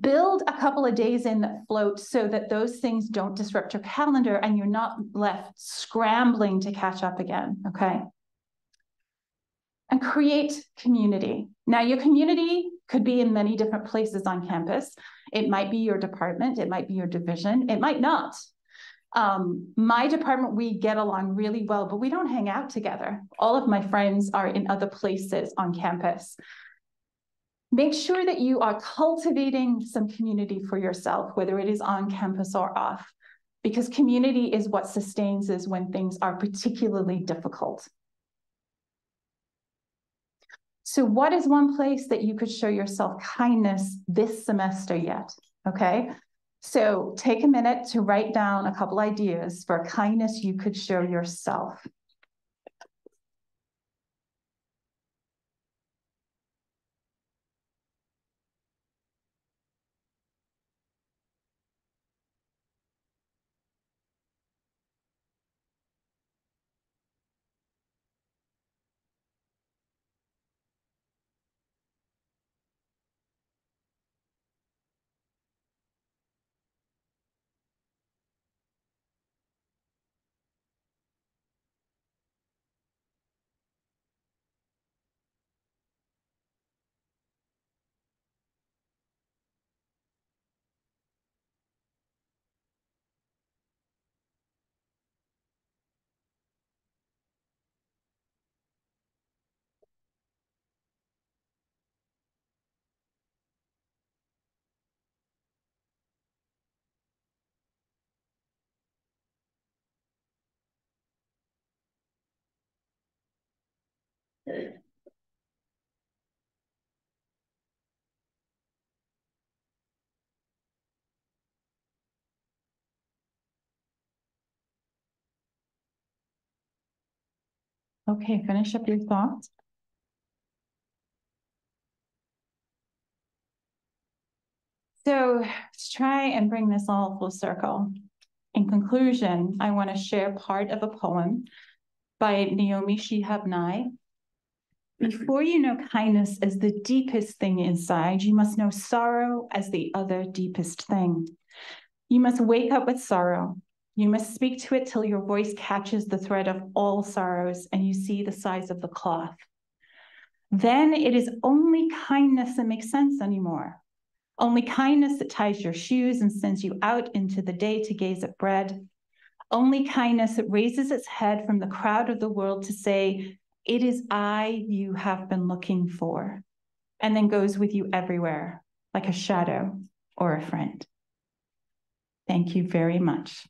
Build a couple of days in that float so that those things don't disrupt your calendar and you're not left scrambling to catch up again, okay? And create community. Now, your community could be in many different places on campus. It might be your department, it might be your division, it might not. Um, my department, we get along really well, but we don't hang out together. All of my friends are in other places on campus. Make sure that you are cultivating some community for yourself, whether it is on campus or off, because community is what sustains us when things are particularly difficult. So what is one place that you could show yourself kindness this semester yet? Okay, so take a minute to write down a couple ideas for kindness you could show yourself. Okay. Finish up your thoughts. So let's try and bring this all full circle. In conclusion, I want to share part of a poem by Naomi Shihab Nye before you know kindness as the deepest thing inside, you must know sorrow as the other deepest thing. You must wake up with sorrow. You must speak to it till your voice catches the thread of all sorrows and you see the size of the cloth. Then it is only kindness that makes sense anymore. Only kindness that ties your shoes and sends you out into the day to gaze at bread. Only kindness that raises its head from the crowd of the world to say, it is I you have been looking for, and then goes with you everywhere, like a shadow or a friend. Thank you very much.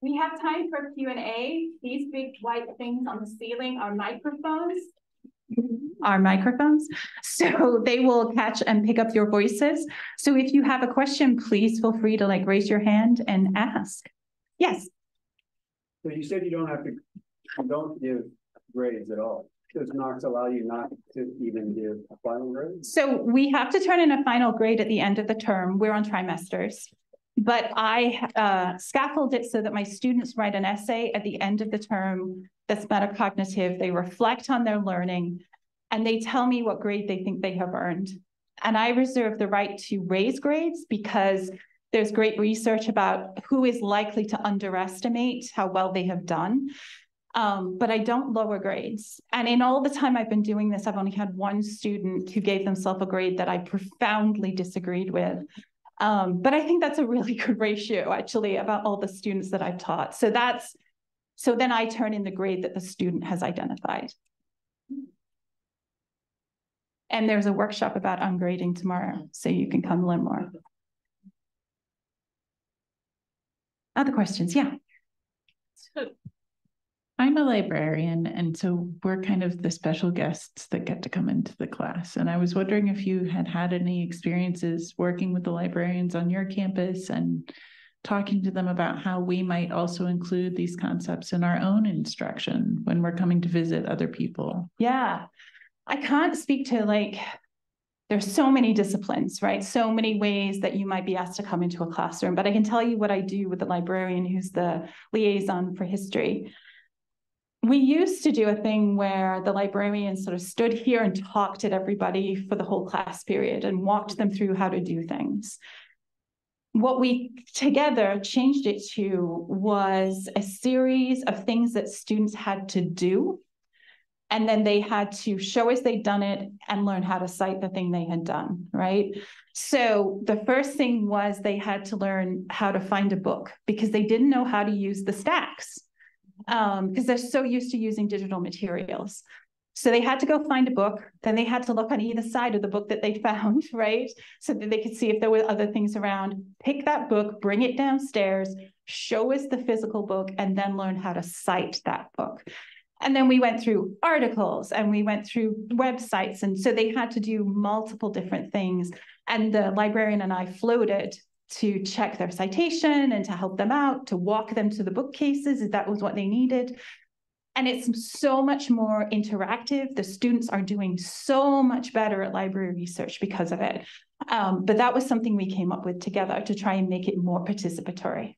We have time for Q&A. These big white things on the ceiling are microphones our microphones. So (laughs) they will catch and pick up your voices. So if you have a question, please feel free to like raise your hand and ask. Yes. So you said you don't have to, you don't give grades at all. Does Knox allow you not to even give a final grade? So we have to turn in a final grade at the end of the term. We're on trimesters. But I uh, scaffold it so that my students write an essay at the end of the term that's metacognitive. They reflect on their learning and they tell me what grade they think they have earned. And I reserve the right to raise grades because there's great research about who is likely to underestimate how well they have done. Um, but I don't lower grades. And in all the time I've been doing this, I've only had one student who gave themselves a grade that I profoundly disagreed with. Um, but I think that's a really (laughs) good ratio actually about all the students that I've taught. So that's, so then I turn in the grade that the student has identified. And there's a workshop about ungrading tomorrow, so you can come learn more. Other questions? Yeah. So I'm a librarian, and so we're kind of the special guests that get to come into the class. And I was wondering if you had had any experiences working with the librarians on your campus and talking to them about how we might also include these concepts in our own instruction when we're coming to visit other people. Yeah. I can't speak to like, there's so many disciplines, right? So many ways that you might be asked to come into a classroom, but I can tell you what I do with the librarian who's the liaison for history. We used to do a thing where the librarian sort of stood here and talked at everybody for the whole class period and walked them through how to do things. What we together changed it to was a series of things that students had to do and then they had to show us they'd done it and learn how to cite the thing they had done, right? So the first thing was they had to learn how to find a book because they didn't know how to use the stacks because um, they're so used to using digital materials. So they had to go find a book. Then they had to look on either side of the book that they (laughs) found, right? So that they could see if there were other things around. Pick that book, bring it downstairs, show us the physical book, and then learn how to cite that book. And then we went through articles and we went through websites. And so they had to do multiple different things. And the librarian and I floated to check their citation and to help them out, to walk them to the bookcases if that was what they needed. And it's so much more interactive. The students are doing so much better at library research because of it. Um, but that was something we came up with together to try and make it more participatory.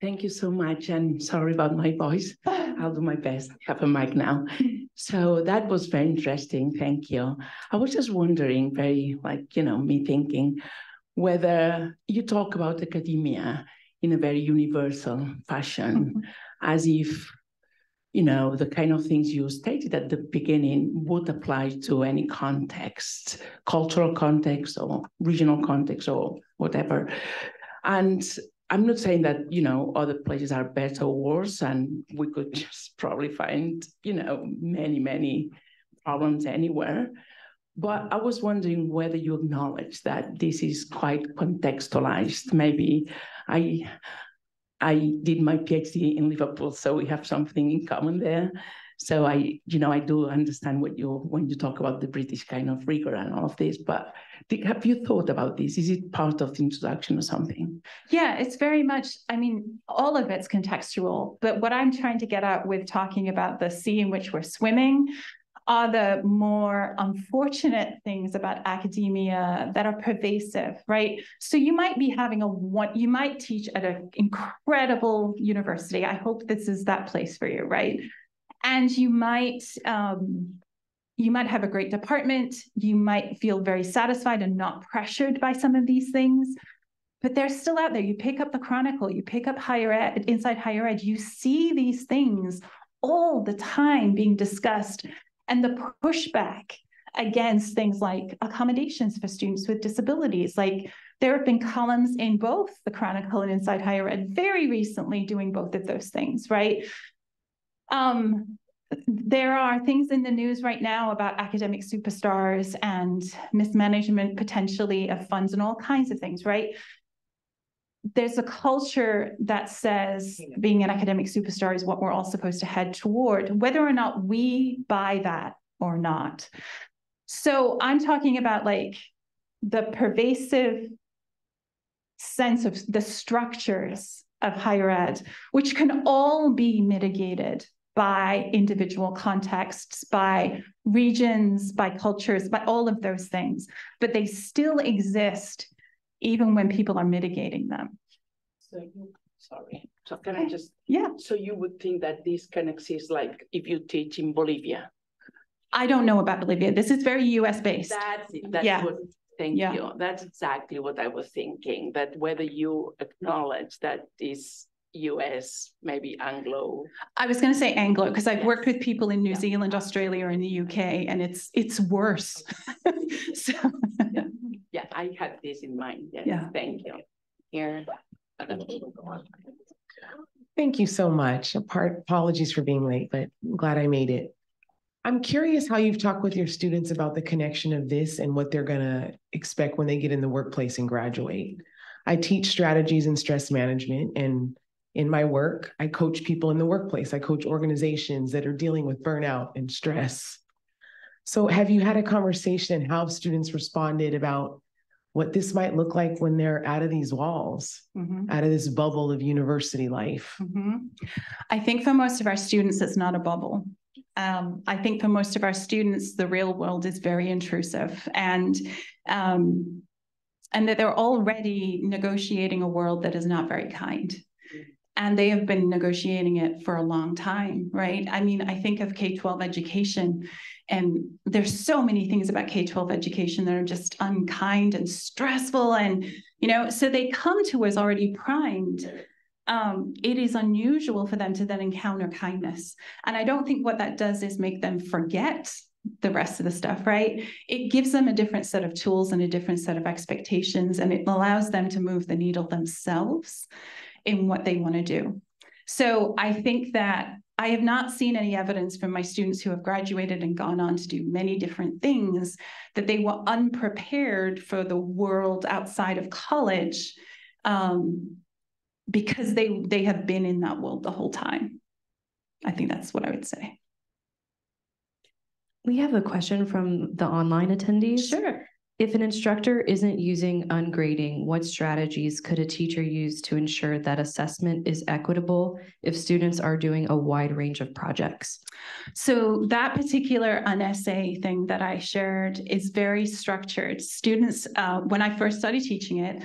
Thank you so much. And sorry about my voice. (laughs) I'll do my best. I have a mic now. So that was very interesting. Thank you. I was just wondering, very like, you know, me thinking whether you talk about academia in a very universal fashion, mm-hmm. as if, you know, the kind of things you stated at the beginning would apply to any context, cultural context or regional context or whatever. And I'm not saying that, you know, other places are better or worse, and we could (laughs) just probably find, you know, many, many problems anywhere. But I was wondering whether you acknowledge that this is quite contextualized. Maybe I I did my PhD in Liverpool, so we have something in common there. So I, you know, I do understand what you when you talk about the British kind of rigor and all of this. But have you thought about this? Is it part of the introduction or something? Yeah, it's very much. I mean, all of it's contextual. But what I'm trying to get at with talking about the sea in which we're swimming are the more unfortunate things about academia that are pervasive, right? So you might be having a one, you might teach at an incredible university. I hope this is that place for you, right? and you might um, you might have a great department you might feel very satisfied and not pressured by some of these things but they're still out there you pick up the chronicle you pick up higher ed inside higher ed you see these things all the time being discussed and the pushback against things like accommodations for students with disabilities like there have been columns in both the chronicle and inside higher ed very recently doing both of those things right um, there are things in the news right now about academic superstars and mismanagement potentially of funds and all kinds of things, right? There's a culture that says being an academic superstar is what we're all supposed to head toward, whether or not we buy that or not. So I'm talking about like the pervasive sense of the structures of higher ed, which can all be mitigated by individual contexts, by regions, by cultures, by all of those things, but they still exist even when people are mitigating them. So sorry. So can I just? Yeah. So you would think that this can exist like if you teach in Bolivia? I don't know about Bolivia. This is very US based. That's it, that's Yeah. what, thank Yeah. you. That's exactly what I was thinking, that whether you acknowledge that is US, maybe Anglo. I was going to say Anglo because I've Yes. worked with people in New Yeah. Zealand, Australia, and the UK, and it's it's worse. (laughs) so Yeah, I had this in mind. Yes, Yeah. Thank you. Here. Thank you so much. Apart, apologies for being late, but I'm glad I made it. I'm curious how you've talked with your students about the connection of this and what they're gonna expect when they get in the workplace and graduate. I teach strategies and stress management and in my work, I coach people in the workplace. I coach organizations that are dealing with burnout and stress. So have you had a conversation how students responded about what this might look like when they're out of these walls, Mhm, out of this bubble of university life? mhm. I think for most of our students, it's not a bubble. Um, I think for most of our students, the real world is very intrusive and um, and that they're already negotiating a world that is not very kind. And they have been negotiating it for a long time, right? I mean, I think of K 12 education, and there's so many things about K 12 education that are just unkind and stressful. And, you know, so they come to us already primed. Um, it is unusual for them to then encounter kindness. And I don't think what that does is make them forget the rest of the stuff, right? It gives them a different set of tools and a different set of expectations, and it allows them to move the needle themselves in what they want to do. So I think that I have not seen any evidence from my students who have graduated and gone on to do many different things that they were unprepared for the world outside of college um, because they they have been in that world the whole time. I think that's what I would say. We have a question from the online attendees. Sure. If an instructor isn't using ungrading, what strategies could a teacher use to ensure that assessment is equitable if students are doing a wide range of projects? So that particular unessay thing that I shared is very structured. Students, uh, when I first started teaching it,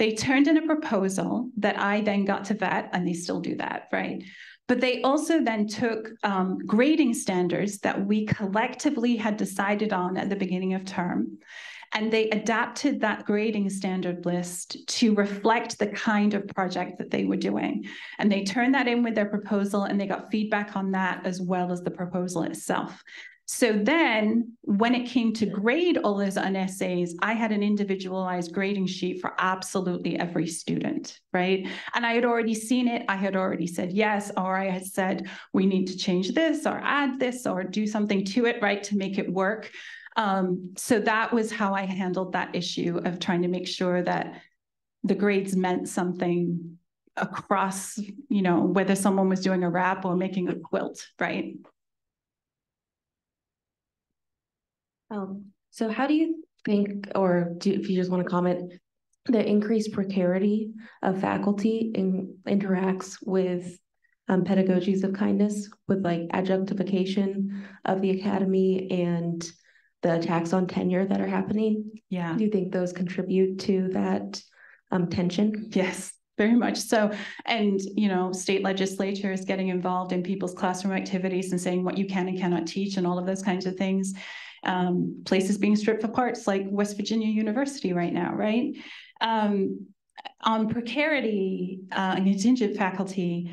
they turned in a proposal that I then got to vet, and they still do that, right? But they also then took um, grading standards that we collectively had decided on at the beginning of term. And they adapted that grading standard list to reflect the kind of project that they were doing. And they turned that in with their proposal and they got feedback on that as well as the proposal itself. So then when it came to grade all those unessays, I had an individualized grading sheet for absolutely every student, right? And I had already seen it. I had already said yes, or I had said, we need to change this or add this or do something to it, right, to make it work. Um, so that was how I handled that issue of trying to make sure that the grades meant something across, you know, whether someone was doing a rap or making a quilt, right? Um, so how do you think, or do, if you just want to comment, the increased precarity of faculty in, interacts with um, pedagogies of kindness with like adjunctification of the academy and the attacks on tenure that are happening? Yeah. Do you think those contribute to that um, tension? Yes, very much so. And, you know, state legislatures getting involved in people's classroom activities and saying what you can and cannot teach and all of those kinds of things. Um, places being stripped for parts like West Virginia University right now, right? Um, on precarity uh, and contingent faculty,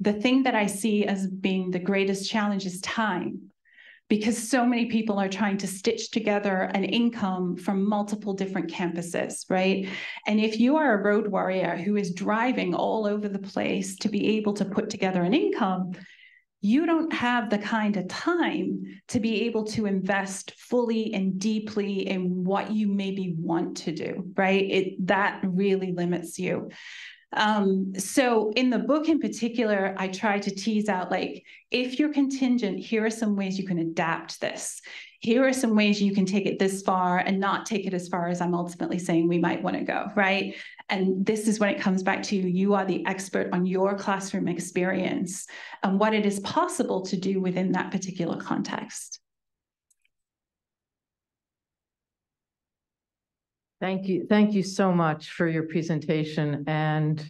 the thing that I see as being the greatest challenge is time because so many people are trying to stitch together an income from multiple different campuses, right? And if you are a road warrior who is driving all over the place to be able to put together an income, you don't have the kind of time to be able to invest fully and deeply in what you maybe want to do, right? It that really limits you. Um, so in the book in particular, I try to tease out like, if you're contingent, here are some ways you can adapt this. Here are some ways you can take it this far and not take it as far as I'm ultimately saying we might want to go, right? And this is when it comes back to you are the expert on your classroom experience and what it is possible to do within that particular context. Thank you. Thank you so much for your presentation. And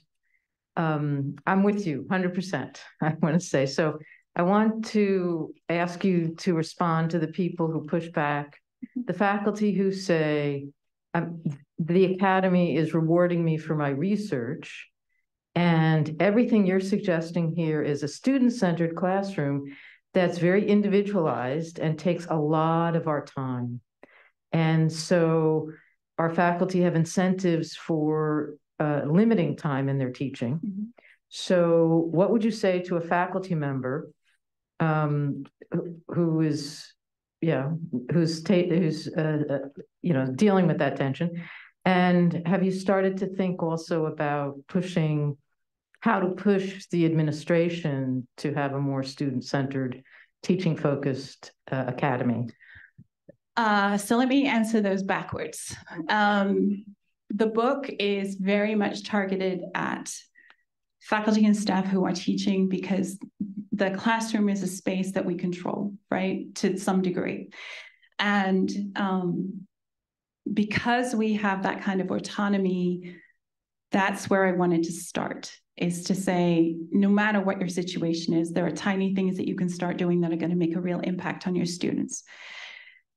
um, I'm with you hundred percent, (laughs) I want to say. So I want to ask you to respond to the people who push back, the faculty who say, um, the academy is rewarding me for my research. And everything you're suggesting here is a student-centered classroom that's very individualized and takes a lot of our time. And so our faculty have incentives for uh, limiting time in their teaching. Mhm. So what would you say to a faculty member um, who- who is, yeah, who's who's, uh, uh, you know, dealing with that tension? And have you started to think also about pushing, how to push the administration to have a more student-centered, teaching-focused uh, academy? Uh, so let me answer those backwards. Um, the book is very much targeted at faculty and staff who are teaching because the classroom is a space that we control, right, to some degree. And um, because we have that kind of autonomy, that's where I wanted to start is to say, no matter what your situation is, there are tiny things that you can start doing that are going to make a real impact on your students.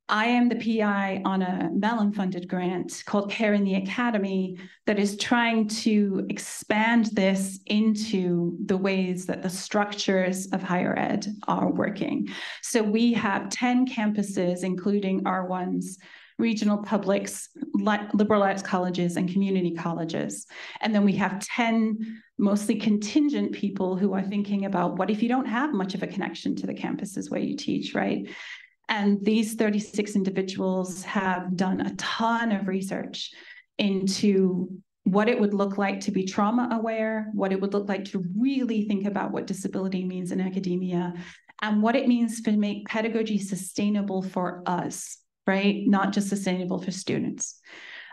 I am the PI on a Mellon funded grant called Care in the Academy that is trying to expand this into the ways that the structures of higher ed are working. So we have 10 campuses, including R1s, regional publics, li- liberal arts colleges, and community colleges. And then we have 10 mostly contingent people who are thinking about what if you don't have much of a connection to the campuses where you teach, right? And these 36 individuals have done a ton of research into what it would look like to be trauma aware, what it would look like to really think about what disability means in academia, and what it means to make pedagogy sustainable for us, right? Not just sustainable for students.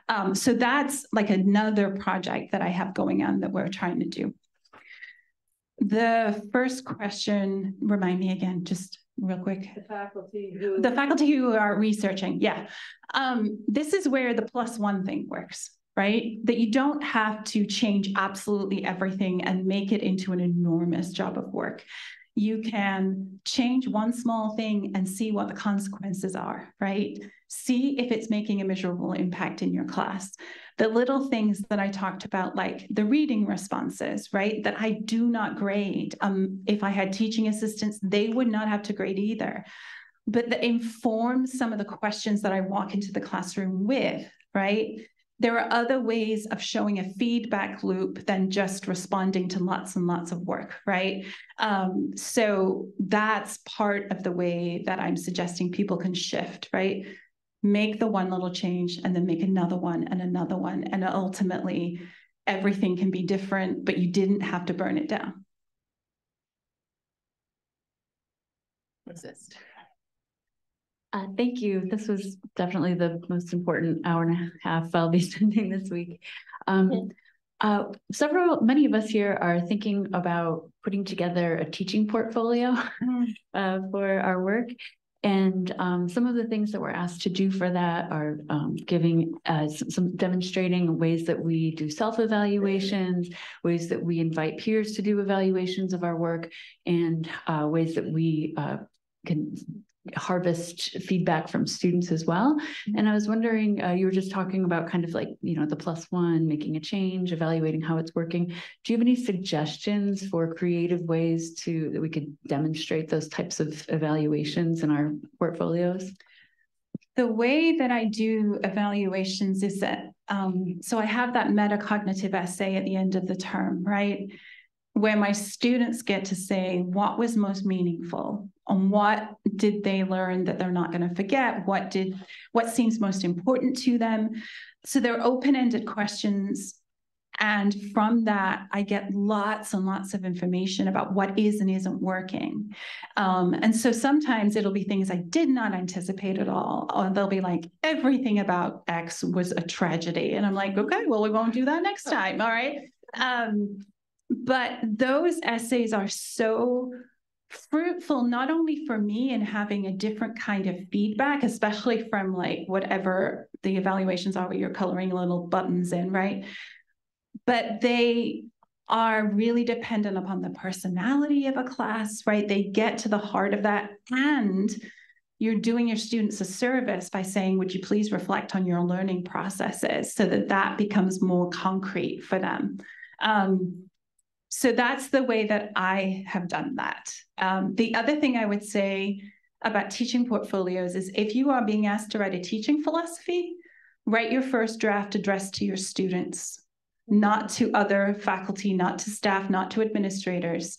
Um, so that's like another project that I have going on that we're trying to do. The first question, remind me again, just real quick. The faculty who. The faculty who are researching, yeah. Um, this is where the plus one thing works, right? That you don't have to change absolutely everything and make it into an enormous job of work. You can change one small thing and see what the consequences are, right? See if it's making a measurable impact in your class. The little things that I talked about, like the reading responses, right? That I do not grade. Um, if I had teaching assistants, they would not have to grade either but that informs some of the questions that I walk into the classroom with, right? There are other ways of showing a feedback loop than just responding to lots and lots of work, right? Um, so that's part of the way that I'm suggesting people can shift, right? Make the one little change and then make another one and another one. And ultimately, everything can be different, but you didn't have to burn it down. Resist. Uh, thank you. This was definitely the most important hour and a half I'll be (laughs) spending this week. Um, uh, several, many of us here are thinking about putting together a teaching portfolio (laughs) uh, for our work. And um, some of the things that we're asked to do for that are um, giving uh, some, some demonstrating ways that we do self-evaluations, ways that we invite peers to do evaluations of our work, and uh, ways that we uh, can harvest feedback from students as well. And I was wondering, uh, you were just talking about kind of like, you know, the plus one, making a change, evaluating how it's working. Do you have any suggestions for creative ways to that we could demonstrate those types of evaluations in our portfolios? The way that I do evaluations is that, um, so I have that metacognitive essay at the end of the term, right? Where my students get to say what was most meaningful and what did they learn that they're not going to forget? What did, what seems most important to them? So they're open-ended questions. And from that, I get lots and lots of information about what is and isn't working. Um, and so sometimes it'll be things I did not anticipate at all. Or they'll be like, everything about X was a tragedy. And I'm like, okay, well, we won't do that next time. All right. Um, but those essays are so fruitful not only for me in having a different kind of feedback especially from like whatever the evaluations are where you're coloring little buttons in right but they are really dependent upon the personality of a class, right? They get to the heart of that. And you're doing your students a service by saying, would you please reflect on your learning processes so that that becomes more concrete for them. Um, so that's the way that I have done that. Um, the other thing I would say about teaching portfolios is if you are being asked to write a teaching philosophy, write your first draft addressed to your students, not to other faculty, not to staff, not to administrators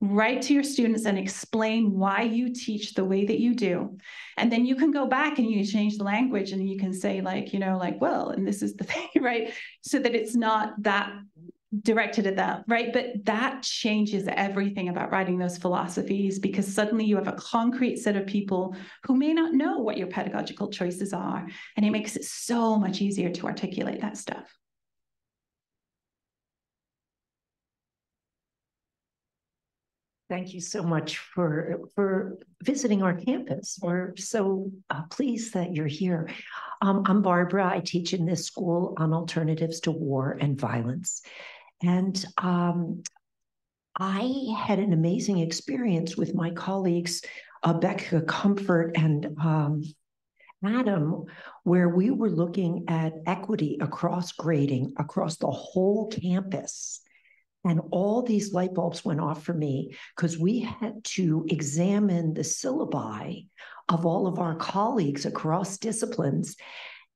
write to your students and explain why you teach the way that you do. And then you can go back and you change the language and you can say, like, you know, like, well, and this is the (laughs) thing, right? So that it's not that directed at that, right? But that changes everything about writing those philosophies because suddenly you have a concrete set of people who may not know what your pedagogical choices are. And it makes it so much easier to articulate that stuff. Thank you so much for for visiting our campus. We're so uh, pleased that you're here. Um, I'm Barbara. I teach in this school on alternatives to war and violence. And um, I had an amazing experience with my colleagues, uh, Becca Comfort and um, Adam, where we were looking at equity across grading across the whole campus. And all these light bulbs went off for me because we had to examine the syllabi of all of our colleagues across disciplines.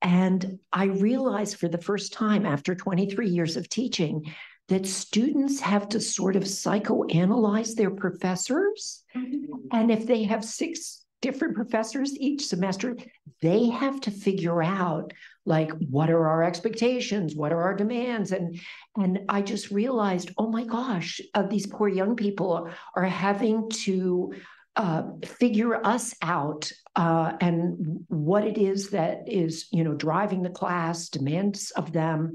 And I realized for the first time after 23 years of teaching that students have to sort of psychoanalyze their professors. Mm-hmm. And if they have six different professors each semester, they have to figure out like what are our expectations, what are our demands, and and I just realized, oh my gosh, uh, these poor young people are having to uh, figure us out uh, and what it is that is you know driving the class, demands of them,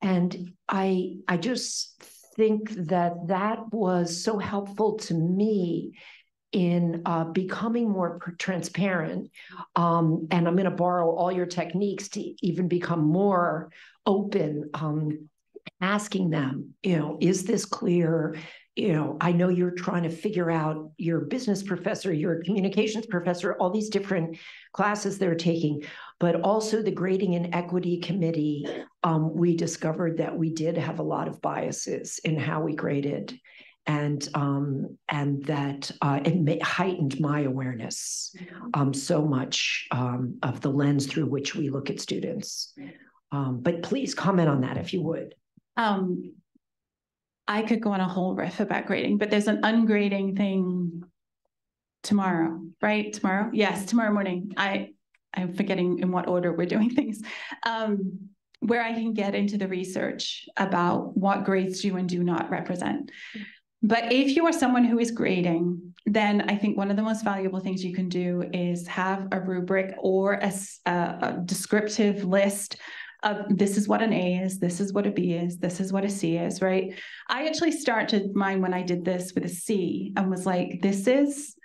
and I I just think that that was so helpful to me in uh, becoming more transparent. Um, and I'm going to borrow all your techniques to even become more open, um, asking them, you know, is this clear? You know, I know you're trying to figure out your business professor, your communications professor, all these different classes they're taking, but also the grading and equity committee. Um, we discovered that we did have a lot of biases in how we graded and um, and that uh, it may, heightened my awareness um, so much um, of the lens through which we look at students. Um, but please comment on that if you would. Um, I could go on a whole riff about grading, but there's an ungrading thing tomorrow, right? Tomorrow, yes, tomorrow morning. I I'm forgetting in what order we're doing (laughs) things. Um, where I can get into the research about what grades do and do not represent. But if you are someone who is grading, then I think one of the most valuable things you can do is have a rubric or a, a, descriptive list of this is what an A is, this is what a B is, this is what a C is, right? I actually started mine when I did this with a C and was like, this is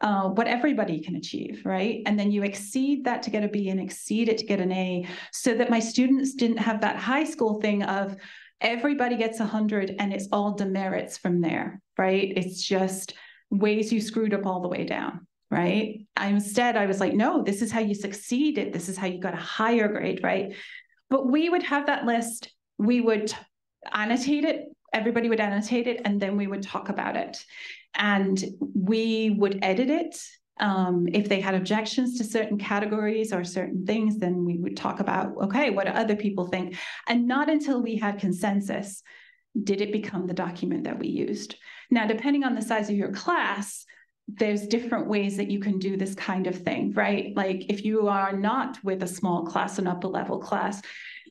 uh, what everybody can achieve, right? And then you exceed that to get a B and exceed it to get an A so that my students didn't have that high school thing of, everybody gets 100 and it's all demerits from there, right? It's just ways you screwed up all the way down, right? Instead, I was like, no, this is how you succeeded. This is how you got a higher grade, right? But we would have that list. We would annotate it. Everybody would annotate it, and then we would talk about it. And we would edit it um, if they had objections to certain categories or certain things, then we would talk about, okay, what do other people think? And not until we had consensus did it become the document that we used. Now, depending on the size of your class, there's different ways that you can do this kind of thing, right? Like if you are not with a small class, an upper level class,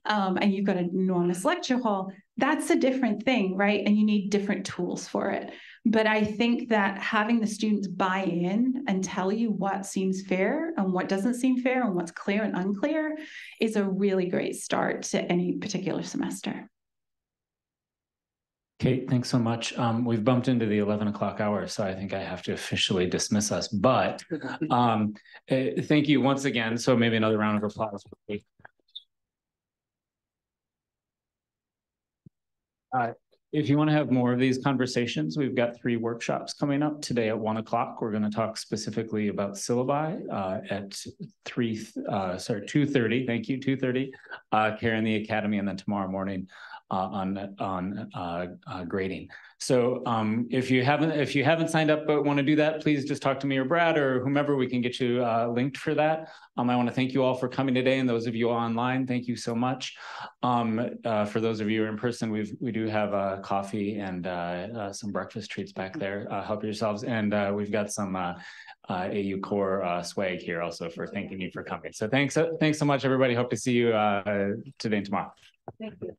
um, and you've got an enormous lecture hall, that's a different thing, right? And you need different tools for it. But I think that having the students buy in and tell you what seems fair and what doesn't seem fair and what's clear and unclear is a really great start to any particular semester. Cate, thanks so much. Um, we've bumped into the 11 o'clock hour, so I think I have to officially dismiss us. But (laughs) um, uh, thank you once again. So maybe another round of applause. Uh, if you want to have more of these conversations, we've got three workshops coming up today at one o'clock. We're going to talk specifically about syllabi uh, at three, uh, sorry, two thirty. Thank you, two thirty. Uh, care in the academy, and then tomorrow morning on on uh, uh, grading. So um, if you haven't if you haven't signed up but want to do that, please just talk to me or Brad or whomever. We can get you uh, linked for that. Um, I want to thank you all for coming today, and those of you online, thank you so much. Um, uh, for those of you in person, we've we do have uh, coffee and uh, uh, some breakfast treats back there. Uh, help yourselves, and uh, we've got some. Uh, uh, AU core uh, swag here also for thanking you for coming. So thanks, uh, thanks so much, everybody. Hope to see you uh, today and tomorrow. Thank you.